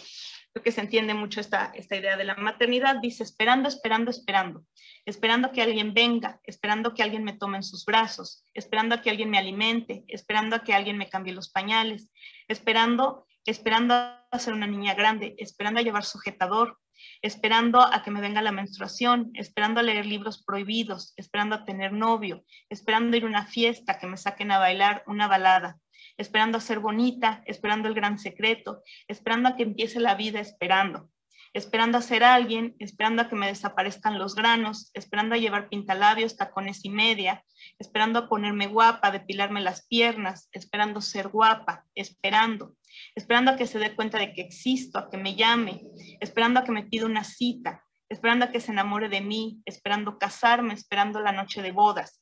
creo que se entiende mucho esta, esta idea de la maternidad, dice esperando, esperando, esperando, esperando que alguien venga, esperando que alguien me tome en sus brazos, esperando a que alguien me alimente, esperando a que alguien me cambie los pañales, esperando, esperando a ser una niña grande, esperando a llevar sujetador, esperando a que me venga la menstruación, esperando a leer libros prohibidos, esperando a tener novio, esperando ir a una fiesta, que me saquen a bailar una balada, esperando a ser bonita, esperando el gran secreto, esperando a que empiece la vida esperando, esperando a ser alguien, esperando a que me desaparezcan los granos, esperando a llevar pintalabios, tacones y media, esperando a ponerme guapa, depilarme las piernas, esperando ser guapa, esperando, esperando a que se dé cuenta de que existo, a que me llame, esperando a que me pida una cita, esperando a que se enamore de mí, esperando casarme, esperando la noche de bodas,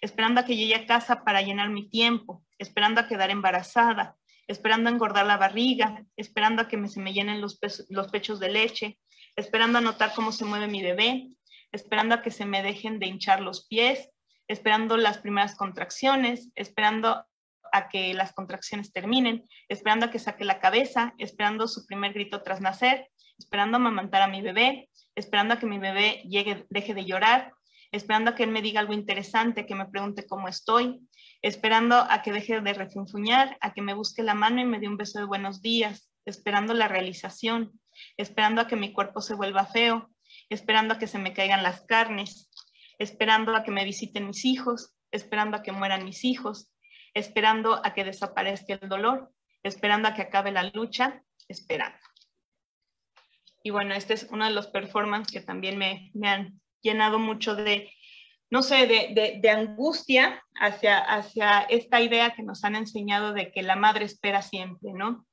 esperando a que llegue a casa para llenar mi tiempo, esperando a quedar embarazada, esperando a engordar la barriga, esperando a que me, se me llenen los, los pechos de leche, esperando a notar cómo se mueve mi bebé, esperando a que se me dejen de hinchar los pies, esperando las primeras contracciones, esperando a que las contracciones terminen, esperando a que saque la cabeza, esperando su primer grito tras nacer, esperando amamantar a mi bebé, esperando a que mi bebé llegue, deje de llorar, esperando a que él me diga algo interesante, que me pregunte cómo estoy, esperando a que deje de refunfuñar, a que me busque la mano y me dé un beso de buenos días, esperando la realización, esperando a que mi cuerpo se vuelva feo, esperando a que se me caigan las carnes, esperando a que me visiten mis hijos, esperando a que mueran mis hijos, esperando a que desaparezca el dolor, esperando a que acabe la lucha, esperando. Y bueno, este es uno de los performances que también me, me han llenado mucho de, no sé, de, de, angustia hacia, hacia esta idea que nos han enseñado de que la madre espera siempre, ¿no?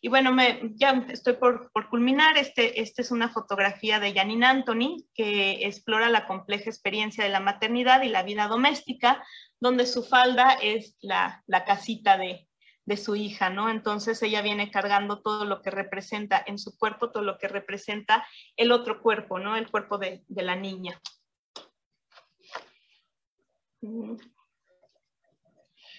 Y bueno, me, ya estoy por, por culminar. Este, este es una fotografía de Janine Anthony que explora la compleja experiencia de la maternidad y la vida doméstica, donde su falda es la, la casita de, de su hija, ¿no? Entonces ella viene cargando todo lo que representa en su cuerpo, todo lo que representa el otro cuerpo, ¿no? El cuerpo de, de la niña.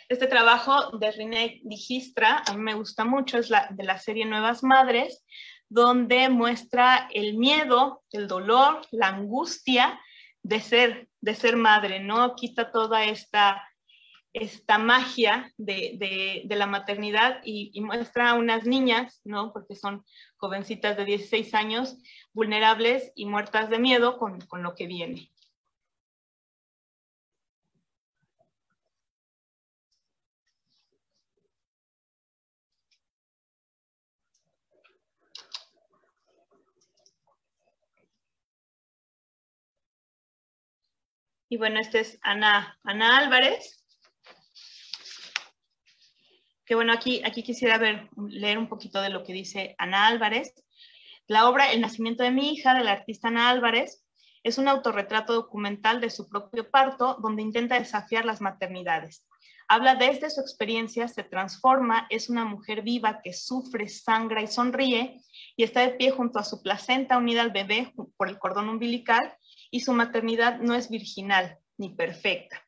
Este trabajo de René Digistra a mí me gusta mucho, es la, de la serie Nuevas Madres, donde muestra el miedo, el dolor, la angustia de ser, de ser madre, ¿no? Quita toda esta esta magia de, la maternidad y, muestra a unas niñas, ¿no? Porque son jovencitas de 16 años, vulnerables y muertas de miedo con, con lo que viene. Y bueno, esta es Ana, Ana Álvarez que bueno, aquí, aquí quisiera ver, leer un poquito de lo que dice Ana Álvarez. La obra El nacimiento de mi hija, de la artista Ana Álvarez, es un autorretrato documental de su propio parto, donde intenta desafiar las maternidades. Habla desde su experiencia, se transforma, es una mujer viva que sufre, sangra y sonríe, y está de pie junto a su placenta unida al bebé por el cordón umbilical, y su maternidad no es virginal ni perfecta.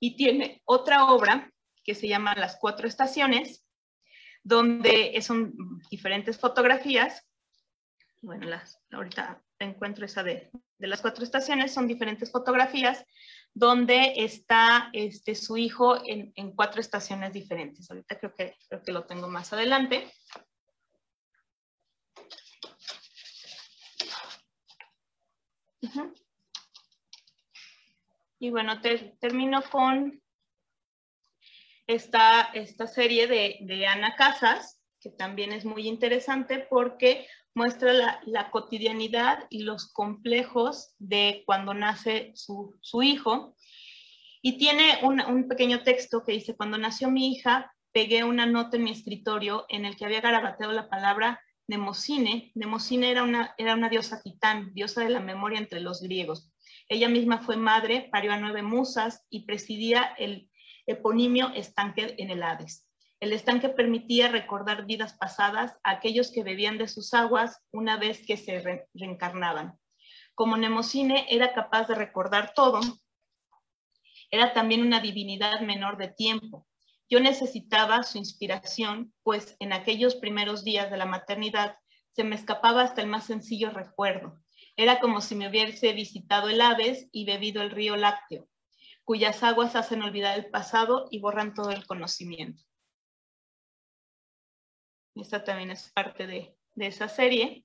Y tiene otra obra que se llama Las Cuatro Estaciones, donde son diferentes fotografías. Bueno, las, ahorita encuentro esa de, de las cuatro estaciones, son diferentes fotografías donde está este, su hijo en, en, cuatro estaciones diferentes. Ahorita creo que, creo que lo tengo más adelante. Y bueno, termino con esta, esta serie de, Ana Casas, que también es muy interesante porque muestra la, la cotidianidad y los complejos de cuando nace su, su hijo. Y tiene un, un, pequeño texto que dice, cuando nació mi hija, pegué una nota en mi escritorio en el que había garabateado la palabra Nemocine. Nemocine era una, era una diosa titán, diosa de la memoria entre los griegos. Ella misma fue madre, parió a nueve musas y presidía el eponimio estanque en el Hades. El estanque permitía recordar vidas pasadas a aquellos que bebían de sus aguas una vez que se reencarnaban. Como Nemocine era capaz de recordar todo, era también una divinidad menor de tiempo. Yo necesitaba su inspiración, pues en aquellos primeros días de la maternidad se me escapaba hasta el más sencillo recuerdo. Era como si me hubiese visitado el Hades y bebido el río lácteo cuyas aguas hacen olvidar el pasado y borran todo el conocimiento. Esta también es parte de, de esa serie.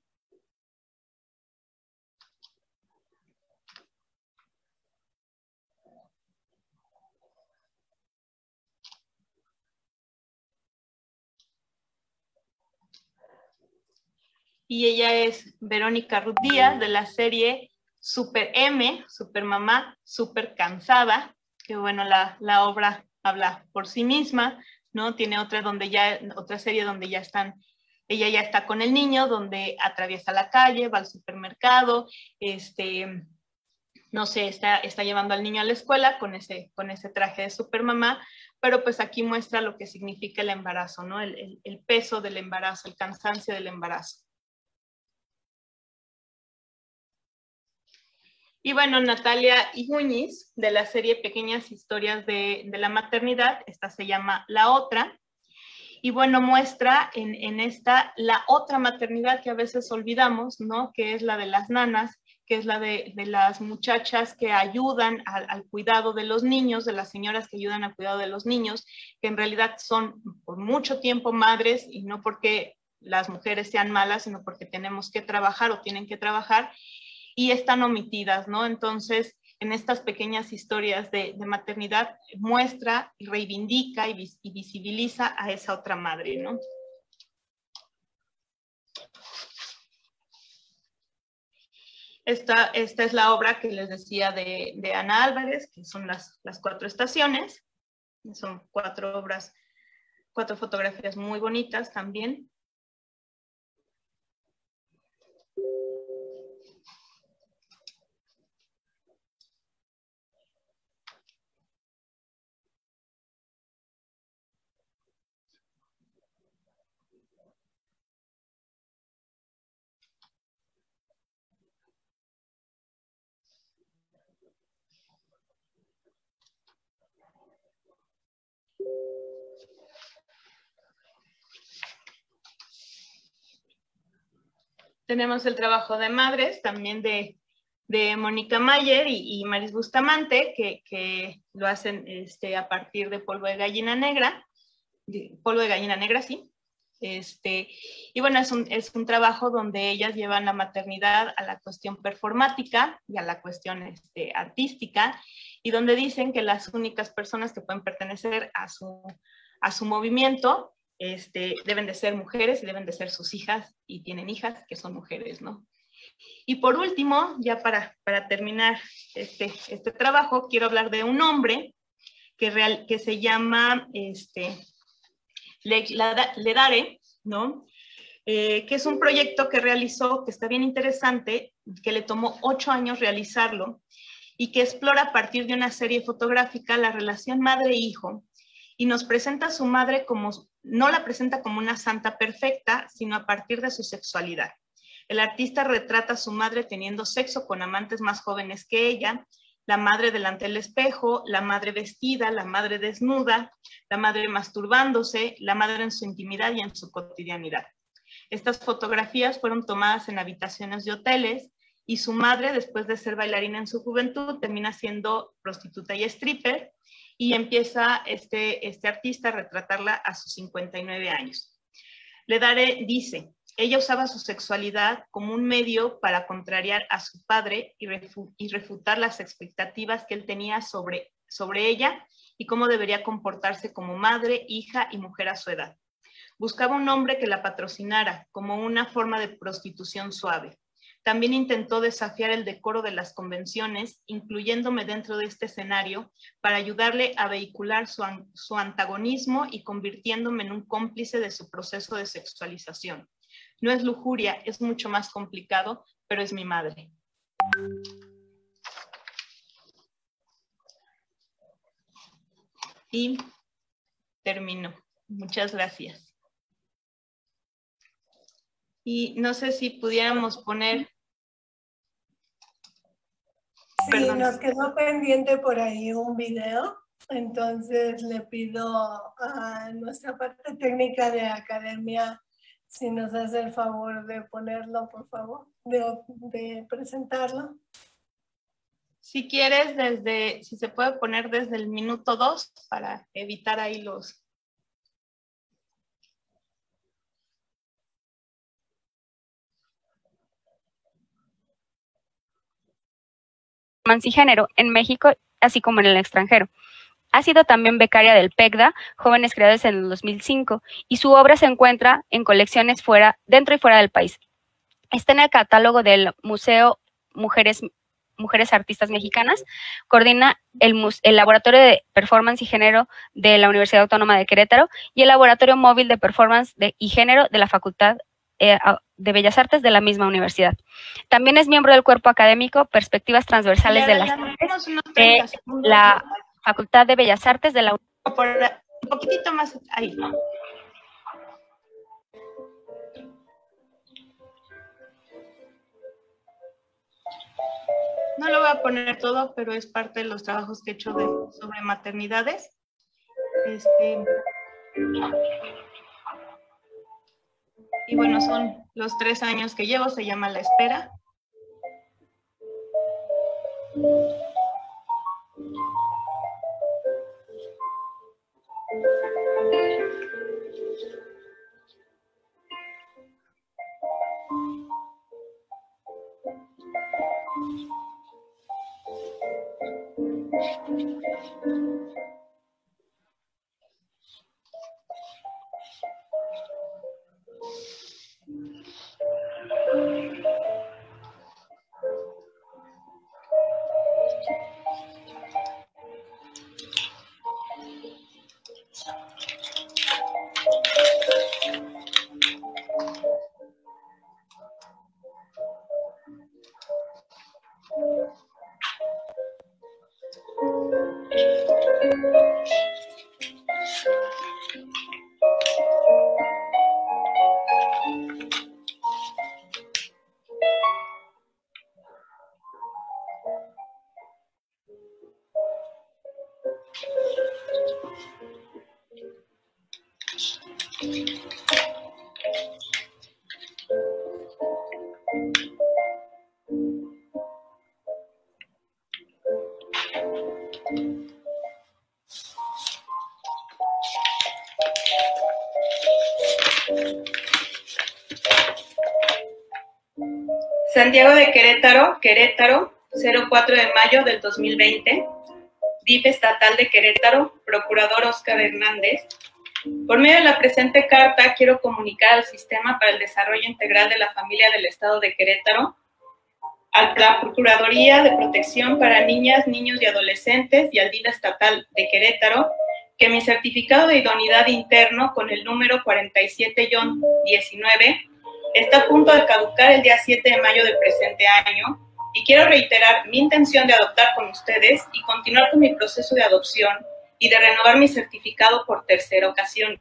Y ella es Verónica Ruth Díaz de la serie Super M, Super Mamá, Super Cansada, que bueno, la, la, obra habla por sí misma, ¿no? Tiene otra donde ya, otra serie donde ya están, ella ya está con el niño, donde atraviesa la calle, va al supermercado, este, no sé, está, está llevando al niño a la escuela con ese, con ese traje de supermamá, pero pues aquí muestra lo que significa el embarazo, ¿no? El, el, el peso del embarazo, el cansancio del embarazo. Y bueno, Natalia Igúñiz, de la serie Pequeñas Historias de, la Maternidad, esta se llama La Otra. Y bueno, muestra en, esta la otra maternidad que a veces olvidamos, ¿no? Que es la de las nanas, que es la de, las muchachas que ayudan al, cuidado de los niños, de las señoras que ayudan al cuidado de los niños, que en realidad son por mucho tiempo madres y no porque las mujeres sean malas, sino porque tenemos que trabajar o tienen que trabajar y están omitidas, ¿no? Entonces, en estas pequeñas historias de, maternidad muestra y reivindica y, visibiliza a esa otra madre, ¿no? Esta, esta, es la obra que les decía de, Ana Álvarez, que son las, las, cuatro estaciones. Son cuatro obras, cuatro fotografías muy bonitas también. Tenemos el trabajo de madres, también de, Mónica Mayer y, Maris Bustamante, que, lo hacen este, a partir de polvo de gallina negra, polvo de gallina negra, sí. Este, y bueno, es un, es un, trabajo donde ellas llevan la maternidad a la cuestión performática y a la cuestión este, artística, y donde dicen que las únicas personas que pueden pertenecer a su, a su movimiento este, deben de ser mujeres y deben de ser sus hijas y tienen hijas que son mujeres, ¿no? Y por último, ya para, para terminar este, este trabajo, quiero hablar de un hombre que, real, que se llama este, Ledare, ¿no? Eh, que es un proyecto que realizó, que está bien interesante, que le tomó ocho años realizarlo y que explora a partir de una serie fotográfica la relación madre-hijo y nos presenta a su madre como no la presenta como una santa perfecta, sino a partir de su sexualidad. El artista retrata a su madre teniendo sexo con amantes más jóvenes que ella, la madre delante del espejo, la madre vestida, la madre desnuda, la madre masturbándose, la madre en su intimidad y en su cotidianidad. Estas fotografías fueron tomadas en habitaciones de hoteles y su madre, después de ser bailarina en su juventud, termina siendo prostituta y stripper y empieza este, este artista a retratarla a sus 59 años. Ledare dice, ella usaba su sexualidad como un medio para contrariar a su padre y, refutar las expectativas que él tenía sobre, sobre ella y cómo debería comportarse como madre, hija y mujer a su edad. Buscaba un hombre que la patrocinara como una forma de prostitución suave. También intentó desafiar el decoro de las convenciones, incluyéndome dentro de este escenario para ayudarle a vehicular su, su antagonismo y convirtiéndome en un cómplice de su proceso de sexualización. No es lujuria, es mucho más complicado, pero es mi madre. Y termino. Muchas gracias. Y no sé si pudiéramos poner... Sí, nos quedó pendiente por ahí un video, entonces le pido a nuestra parte técnica de academia si nos hace el favor de ponerlo, por favor, de, de presentarlo. Si quieres, desde, si se puede poner desde el minuto dos para evitar ahí los, y género en México, así como en el extranjero. Ha sido también becaria del PECDA, Jóvenes Creadores en el 2005, y su obra se encuentra en colecciones fuera, dentro y fuera del país. Está en el catálogo del Museo Mujeres, Mujeres Artistas Mexicanas, coordina el, el, Laboratorio de Performance y Género de la Universidad Autónoma de Querétaro y el Laboratorio Móvil de Performance y Género de la Facultad de Bellas Artes de la misma universidad. También es miembro del cuerpo académico Perspectivas Transversales de de la Facultad de Bellas Artes de la Universidad. Un poquitito más ahí. No lo voy a poner todo, pero es parte de los trabajos que he hecho de, sobre maternidades. Este, y bueno, son los tres años que llevo, se llama La Espera. Música Querétaro, Querétaro, 04 de mayo del 2020. DIF estatal de Querétaro, procurador Oscar Hernández. Por medio de la presente carta, quiero comunicar al Sistema para el Desarrollo Integral de la Familia del Estado de Querétaro, a la Procuraduría de Protección para Niñas, Niños y Adolescentes y al DIF estatal de Querétaro, que mi certificado de idoneidad interno con el número 47-19 está a punto de caducar el día 7 de mayo del presente año y quiero reiterar mi intención de adoptar con ustedes y continuar con mi proceso de adopción y de renovar mi certificado por tercera ocasión.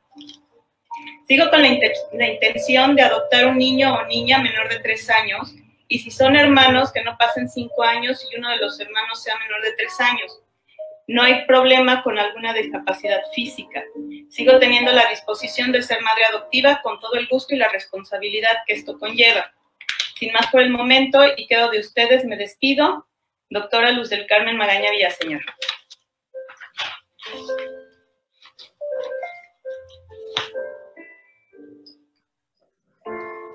Sigo con la, intención de adoptar un niño o niña menor de tres años y si son hermanos que no pasen cinco años y uno de los hermanos sea menor de tres años no hay problema con alguna discapacidad física. Sigo teniendo la disposición de ser madre adoptiva con todo el gusto y la responsabilidad que esto conlleva. Sin más por el momento y quedo de ustedes, me despido. Doctora Luz del Carmen Maraña Villaseñor.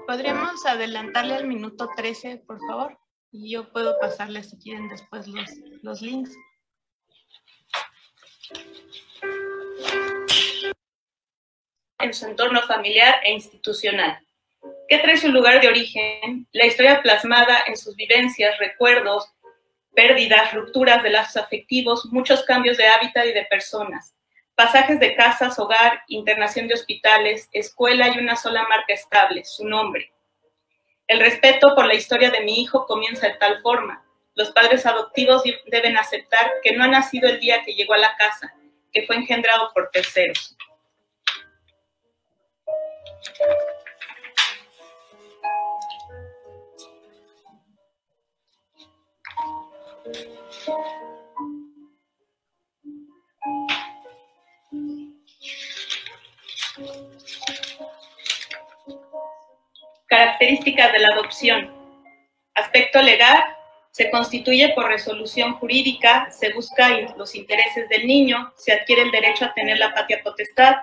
¿Podríamos adelantarle al minuto 13, por favor? Y yo puedo pasarle si quieren después los, los links. En su entorno familiar e institucional. ¿Qué trae su lugar de origen? La historia plasmada en sus vivencias, recuerdos, pérdidas, rupturas de lazos afectivos, muchos cambios de hábitat y de personas, pasajes de casas, hogar, internación de hospitales, escuela y una sola marca estable, su nombre. El respeto por la historia de mi hijo comienza de tal forma. Los padres adoptivos deben aceptar que no ha nacido el día que llegó a la casa, que fue engendrado por terceros. Características de la adopción. Aspecto legal. Se constituye por resolución jurídica, se buscan los intereses del niño, se adquiere el derecho a tener la patria potestad,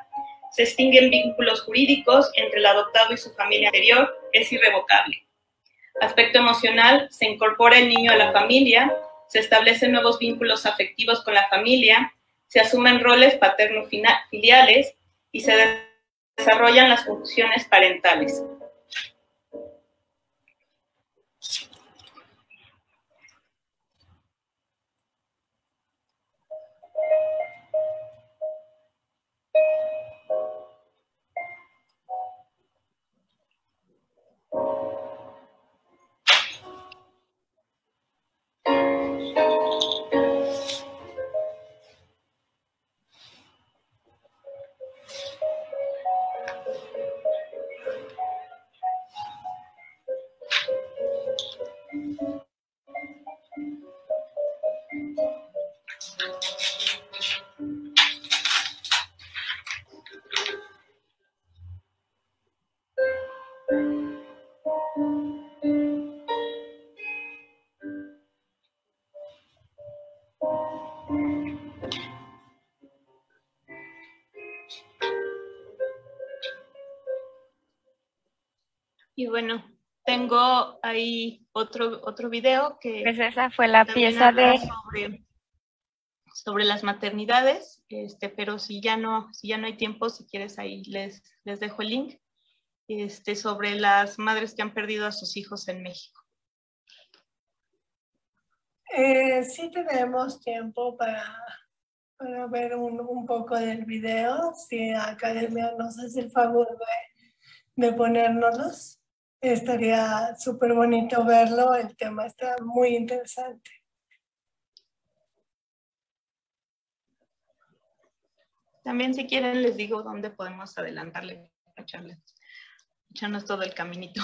se extinguen vínculos jurídicos entre el adoptado y su familia anterior, es irrevocable. Aspecto emocional, se incorpora el niño a la familia, se establecen nuevos vínculos afectivos con la familia, se asumen roles paterno-filiales y se desarrollan las funciones parentales. Beep. Bueno, tengo ahí otro, otro video que... Pues esa fue la pieza de... sobre las maternidades, este, pero si ya no, si ya no hay tiempo, si quieres ahí les, les dejo el link, este, sobre las madres que han perdido a sus hijos en México. Eh, sí tenemos tiempo para, para ver un, un, poco del video, si Academia nos hace el favor de, de ponérnoslos. Estaría súper bonito verlo, el tema está muy interesante. También si quieren les digo dónde podemos adelantarle, echarle, echarnos todo el caminito.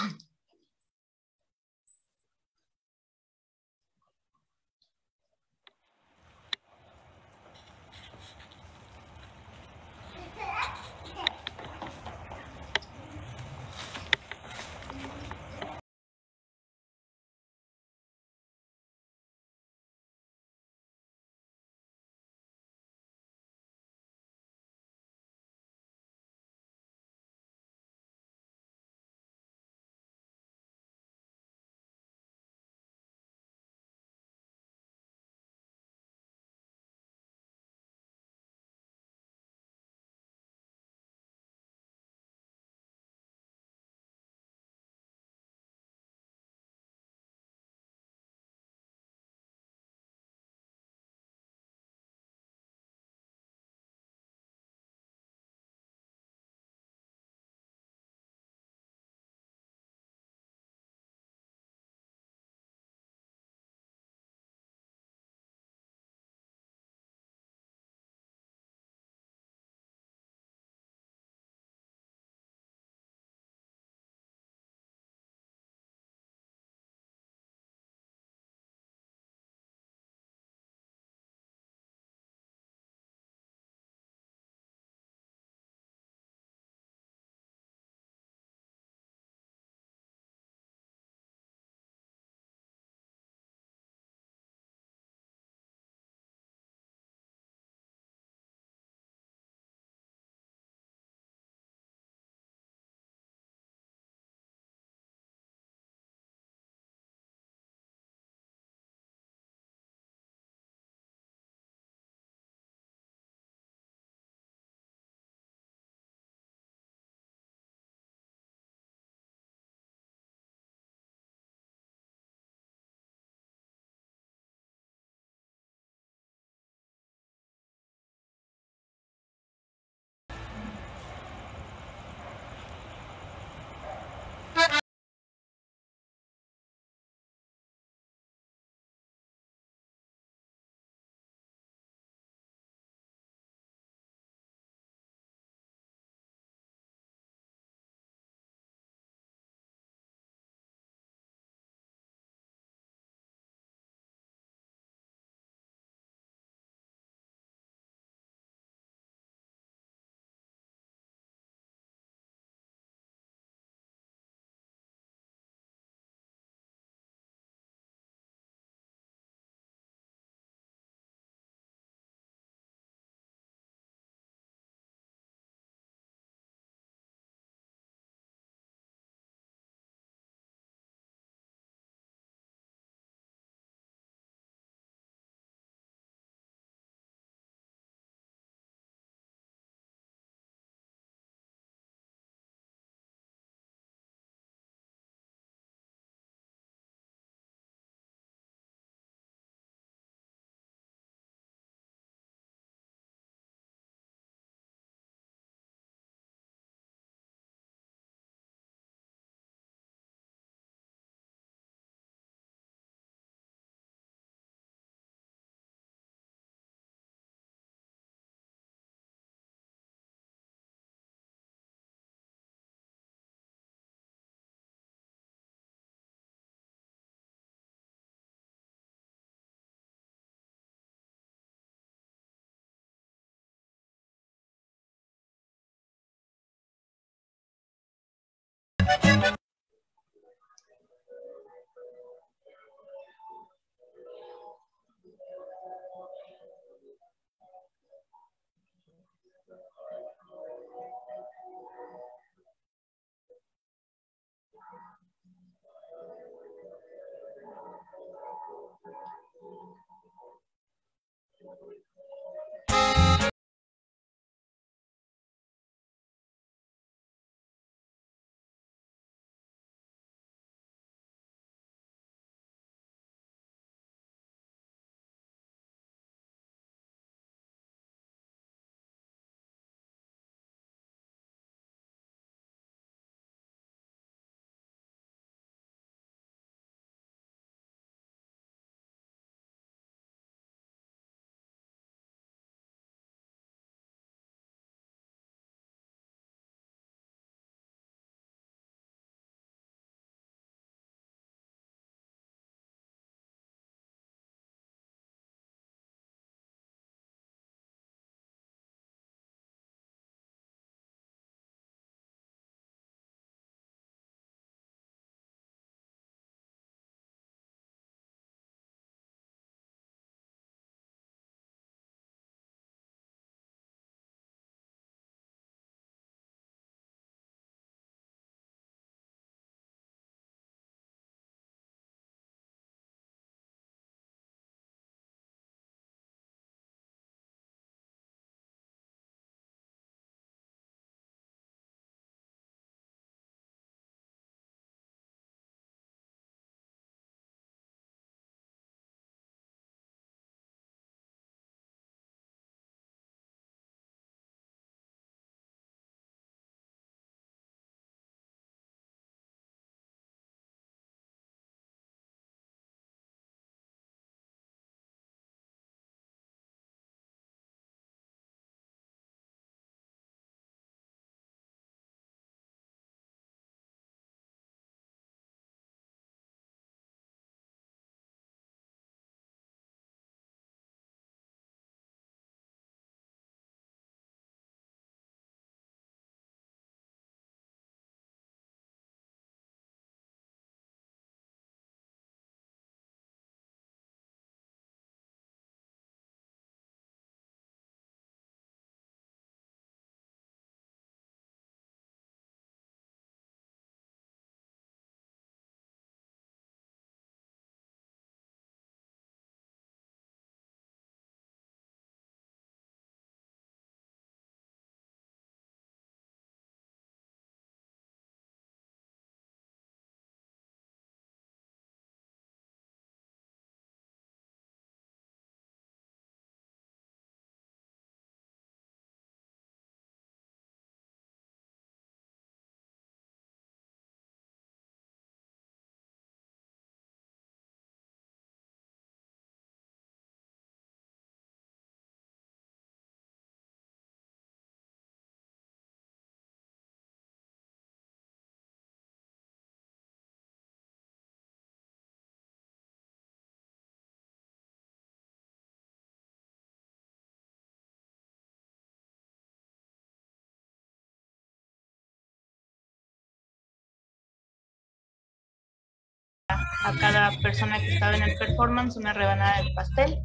A cada persona que estaba en el performance una rebanada del pastel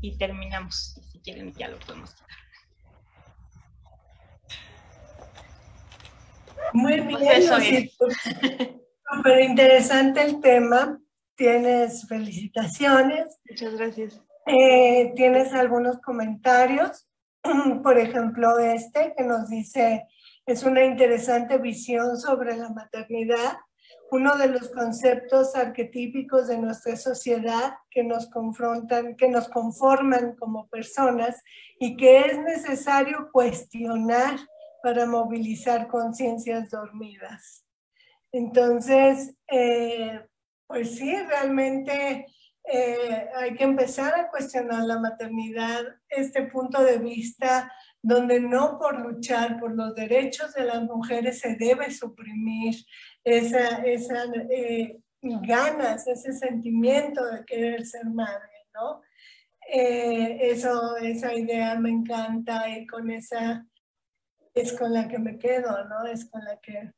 y terminamos. Si quieren, ya lo podemos quitar. Muy bien, pues [laughs] súper interesante el tema. Tienes felicitaciones. Muchas gracias. Eh, tienes algunos comentarios, [clears throat] por ejemplo, este que nos dice, es una interesante visión sobre la maternidad, uno de los conceptos arquetípicos de nuestra sociedad que nos confrontan, que nos conforman como personas y que es necesario cuestionar para movilizar conciencias dormidas. Entonces, eh, pues sí, realmente eh, hay que empezar a cuestionar la maternidad, este punto de vista donde no por luchar por los derechos de las mujeres se debe suprimir esa, esa eh, ganas, ese sentimiento de querer ser madre, ¿no? Eh, eso, esa idea me encanta y con esa es con la que me quedo, ¿no? Es con la que,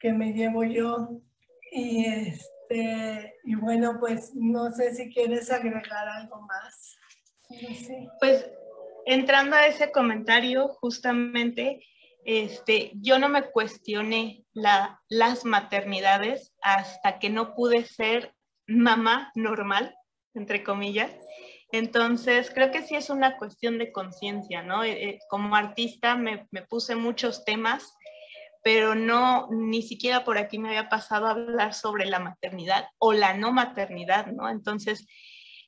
que me llevo yo. Y este, y bueno, pues no sé si quieres agregar algo más. Pues entrando a ese comentario, justamente, este, yo no me cuestioné la, las maternidades hasta que no pude ser mamá normal, entre comillas. Entonces, creo que sí es una cuestión de conciencia, ¿no? Eh, eh, como artista me, me, puse muchos temas pero no, ni siquiera por aquí me había pasado a hablar sobre la maternidad o la no maternidad, ¿no? Entonces,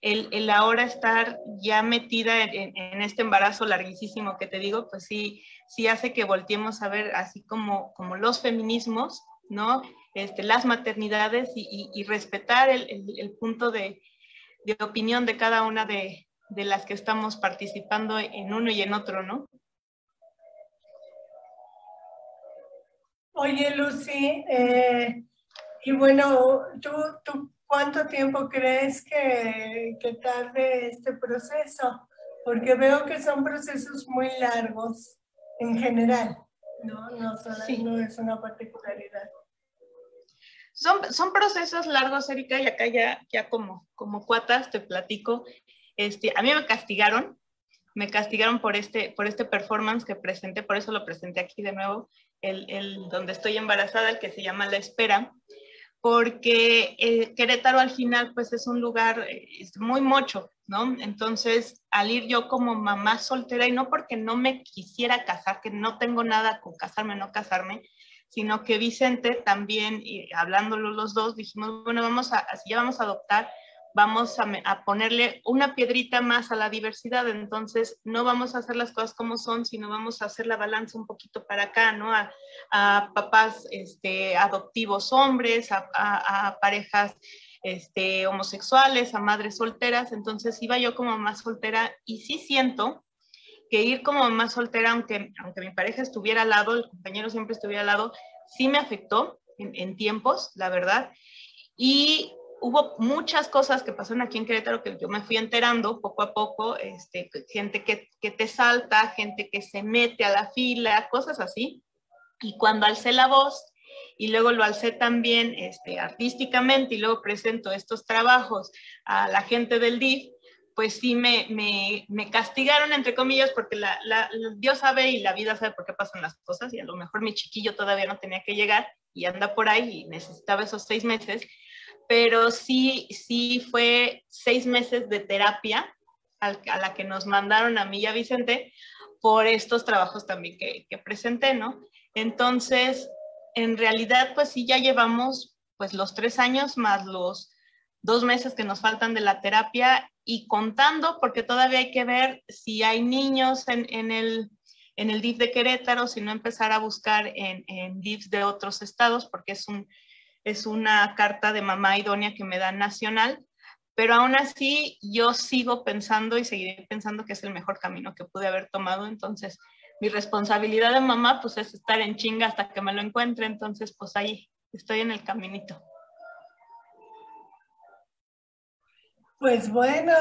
el, el ahora estar ya metida en, este embarazo larguísimo que te digo, pues sí, sí hace que volteemos a ver así como, como los feminismos, ¿no? Este, las maternidades y, y, respetar el, el, punto de, de, opinión de cada una de, de las que estamos participando en uno y en otro, ¿no? Oye, Lucy, eh, y bueno, ¿tú, ¿tú, cuánto tiempo crees que, que, tarde este proceso? Porque veo que son procesos muy largos en general, ¿no? No, solo, sí. no es una particularidad. Son, son procesos largos, Erika, y acá ya, ya como, como cuatas te platico. Este, a mí me castigaron, me castigaron por este, por este performance que presenté, por eso lo presenté aquí de nuevo el, el, donde estoy embarazada, el que se llama La Espera, porque eh, Querétaro al final pues es un lugar eh, es muy mocho, ¿no? Entonces, al ir yo como mamá soltera, y no porque no me quisiera casar, que no tengo nada con casarme o no casarme, sino que Vicente también, y hablándolo los dos, dijimos, bueno, vamos a, así ya vamos a adoptar, vamos a, a, ponerle una piedrita más a la diversidad, entonces no vamos a hacer las cosas como son, sino vamos a hacer la balanza un poquito para acá, ¿no? A, a papás este, adoptivos hombres, a, a parejas este, homosexuales, a madres solteras, entonces iba yo como mamá soltera y sí siento que ir como mamá soltera, aunque, aunque mi pareja estuviera al lado, el compañero siempre estuviera al lado, sí me afectó en, en tiempos, la verdad. Y hubo muchas cosas que pasaron aquí en Querétaro que yo me fui enterando poco a poco, este, gente que, te salta, gente que se mete a la fila, cosas así. Y cuando alcé la voz y luego lo alcé también este, artísticamente y luego presento estos trabajos a la gente del DIF, pues sí me, me, castigaron, entre comillas, porque la, Dios sabe y la vida sabe por qué pasan las cosas y a lo mejor mi chiquillo todavía no tenía que llegar y anda por ahí y necesitaba esos seis meses pero sí, sí fue seis meses de terapia a la que nos mandaron a mí y a Vicente por estos trabajos también que, presenté, ¿no? Entonces, en realidad, pues sí, ya llevamos pues los tres años más los dos meses que nos faltan de la terapia y contando, porque todavía hay que ver si hay niños en, en el, en el DIF de Querétaro, si no empezar a buscar en, en DIFs de otros estados, porque es un, es una carta de mamá idónea que me da nacional, pero aún así yo sigo pensando y seguiré pensando que es el mejor camino que pude haber tomado, entonces mi responsabilidad de mamá pues es estar en chinga hasta que me lo encuentre, entonces pues ahí estoy en el caminito. Pues bueno,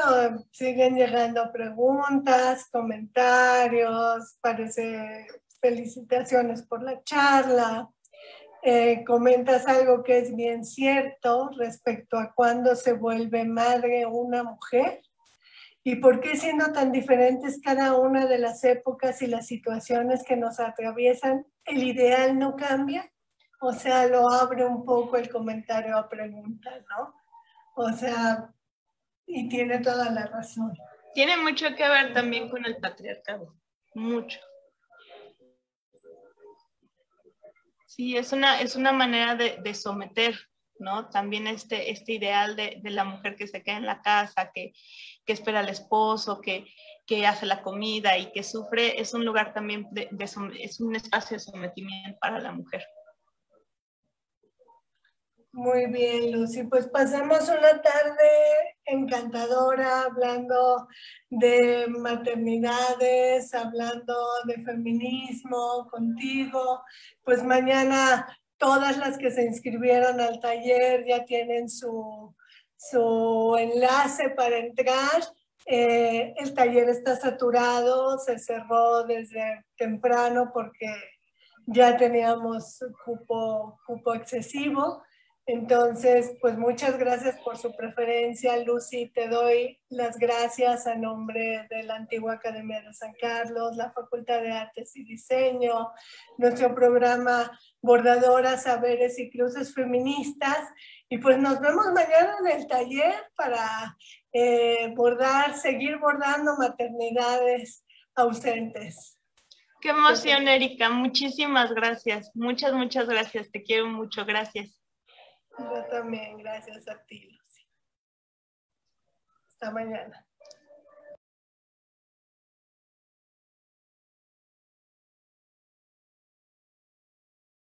siguen llegando preguntas, comentarios, parece felicitaciones por la charla. Eh, comentas algo que es bien cierto respecto a cuándo se vuelve madre una mujer y por qué siendo tan diferentes cada una de las épocas y las situaciones que nos atraviesan, el ideal no cambia. O sea, lo abre un poco el comentario a pregunta, ¿no? O sea, y tiene toda la razón. Tiene mucho que ver también con el patriarcado, mucho. Sí, es una, es una manera de, someter, ¿no? También este, este ideal de, la mujer que se queda en la casa, que, espera al esposo, que, hace la comida y que sufre, es un lugar también, de, es un espacio de sometimiento para la mujer. Muy bien, Lucy. Pues pasamos una tarde encantadora hablando de maternidades, hablando de feminismo contigo. Pues mañana todas las que se inscribieron al taller ya tienen su, su enlace para entrar. Eh, el taller está saturado, se cerró desde temprano porque ya teníamos cupo, cupo excesivo. Entonces, pues muchas gracias por su preferencia, Lucy. Te doy las gracias a nombre de la antigua Academia de San Carlos, la Facultad de Artes y Diseño, nuestro programa Bordadoras, Saberes y Cruces Feministas. Y pues nos vemos mañana en el taller para eh, bordar, seguir bordando maternidades ausentes. Qué emoción, Erika. Muchísimas gracias. Muchas, muchas gracias. Te quiero mucho. Gracias. Yo también, gracias a ti, Lucy. Hasta mañana.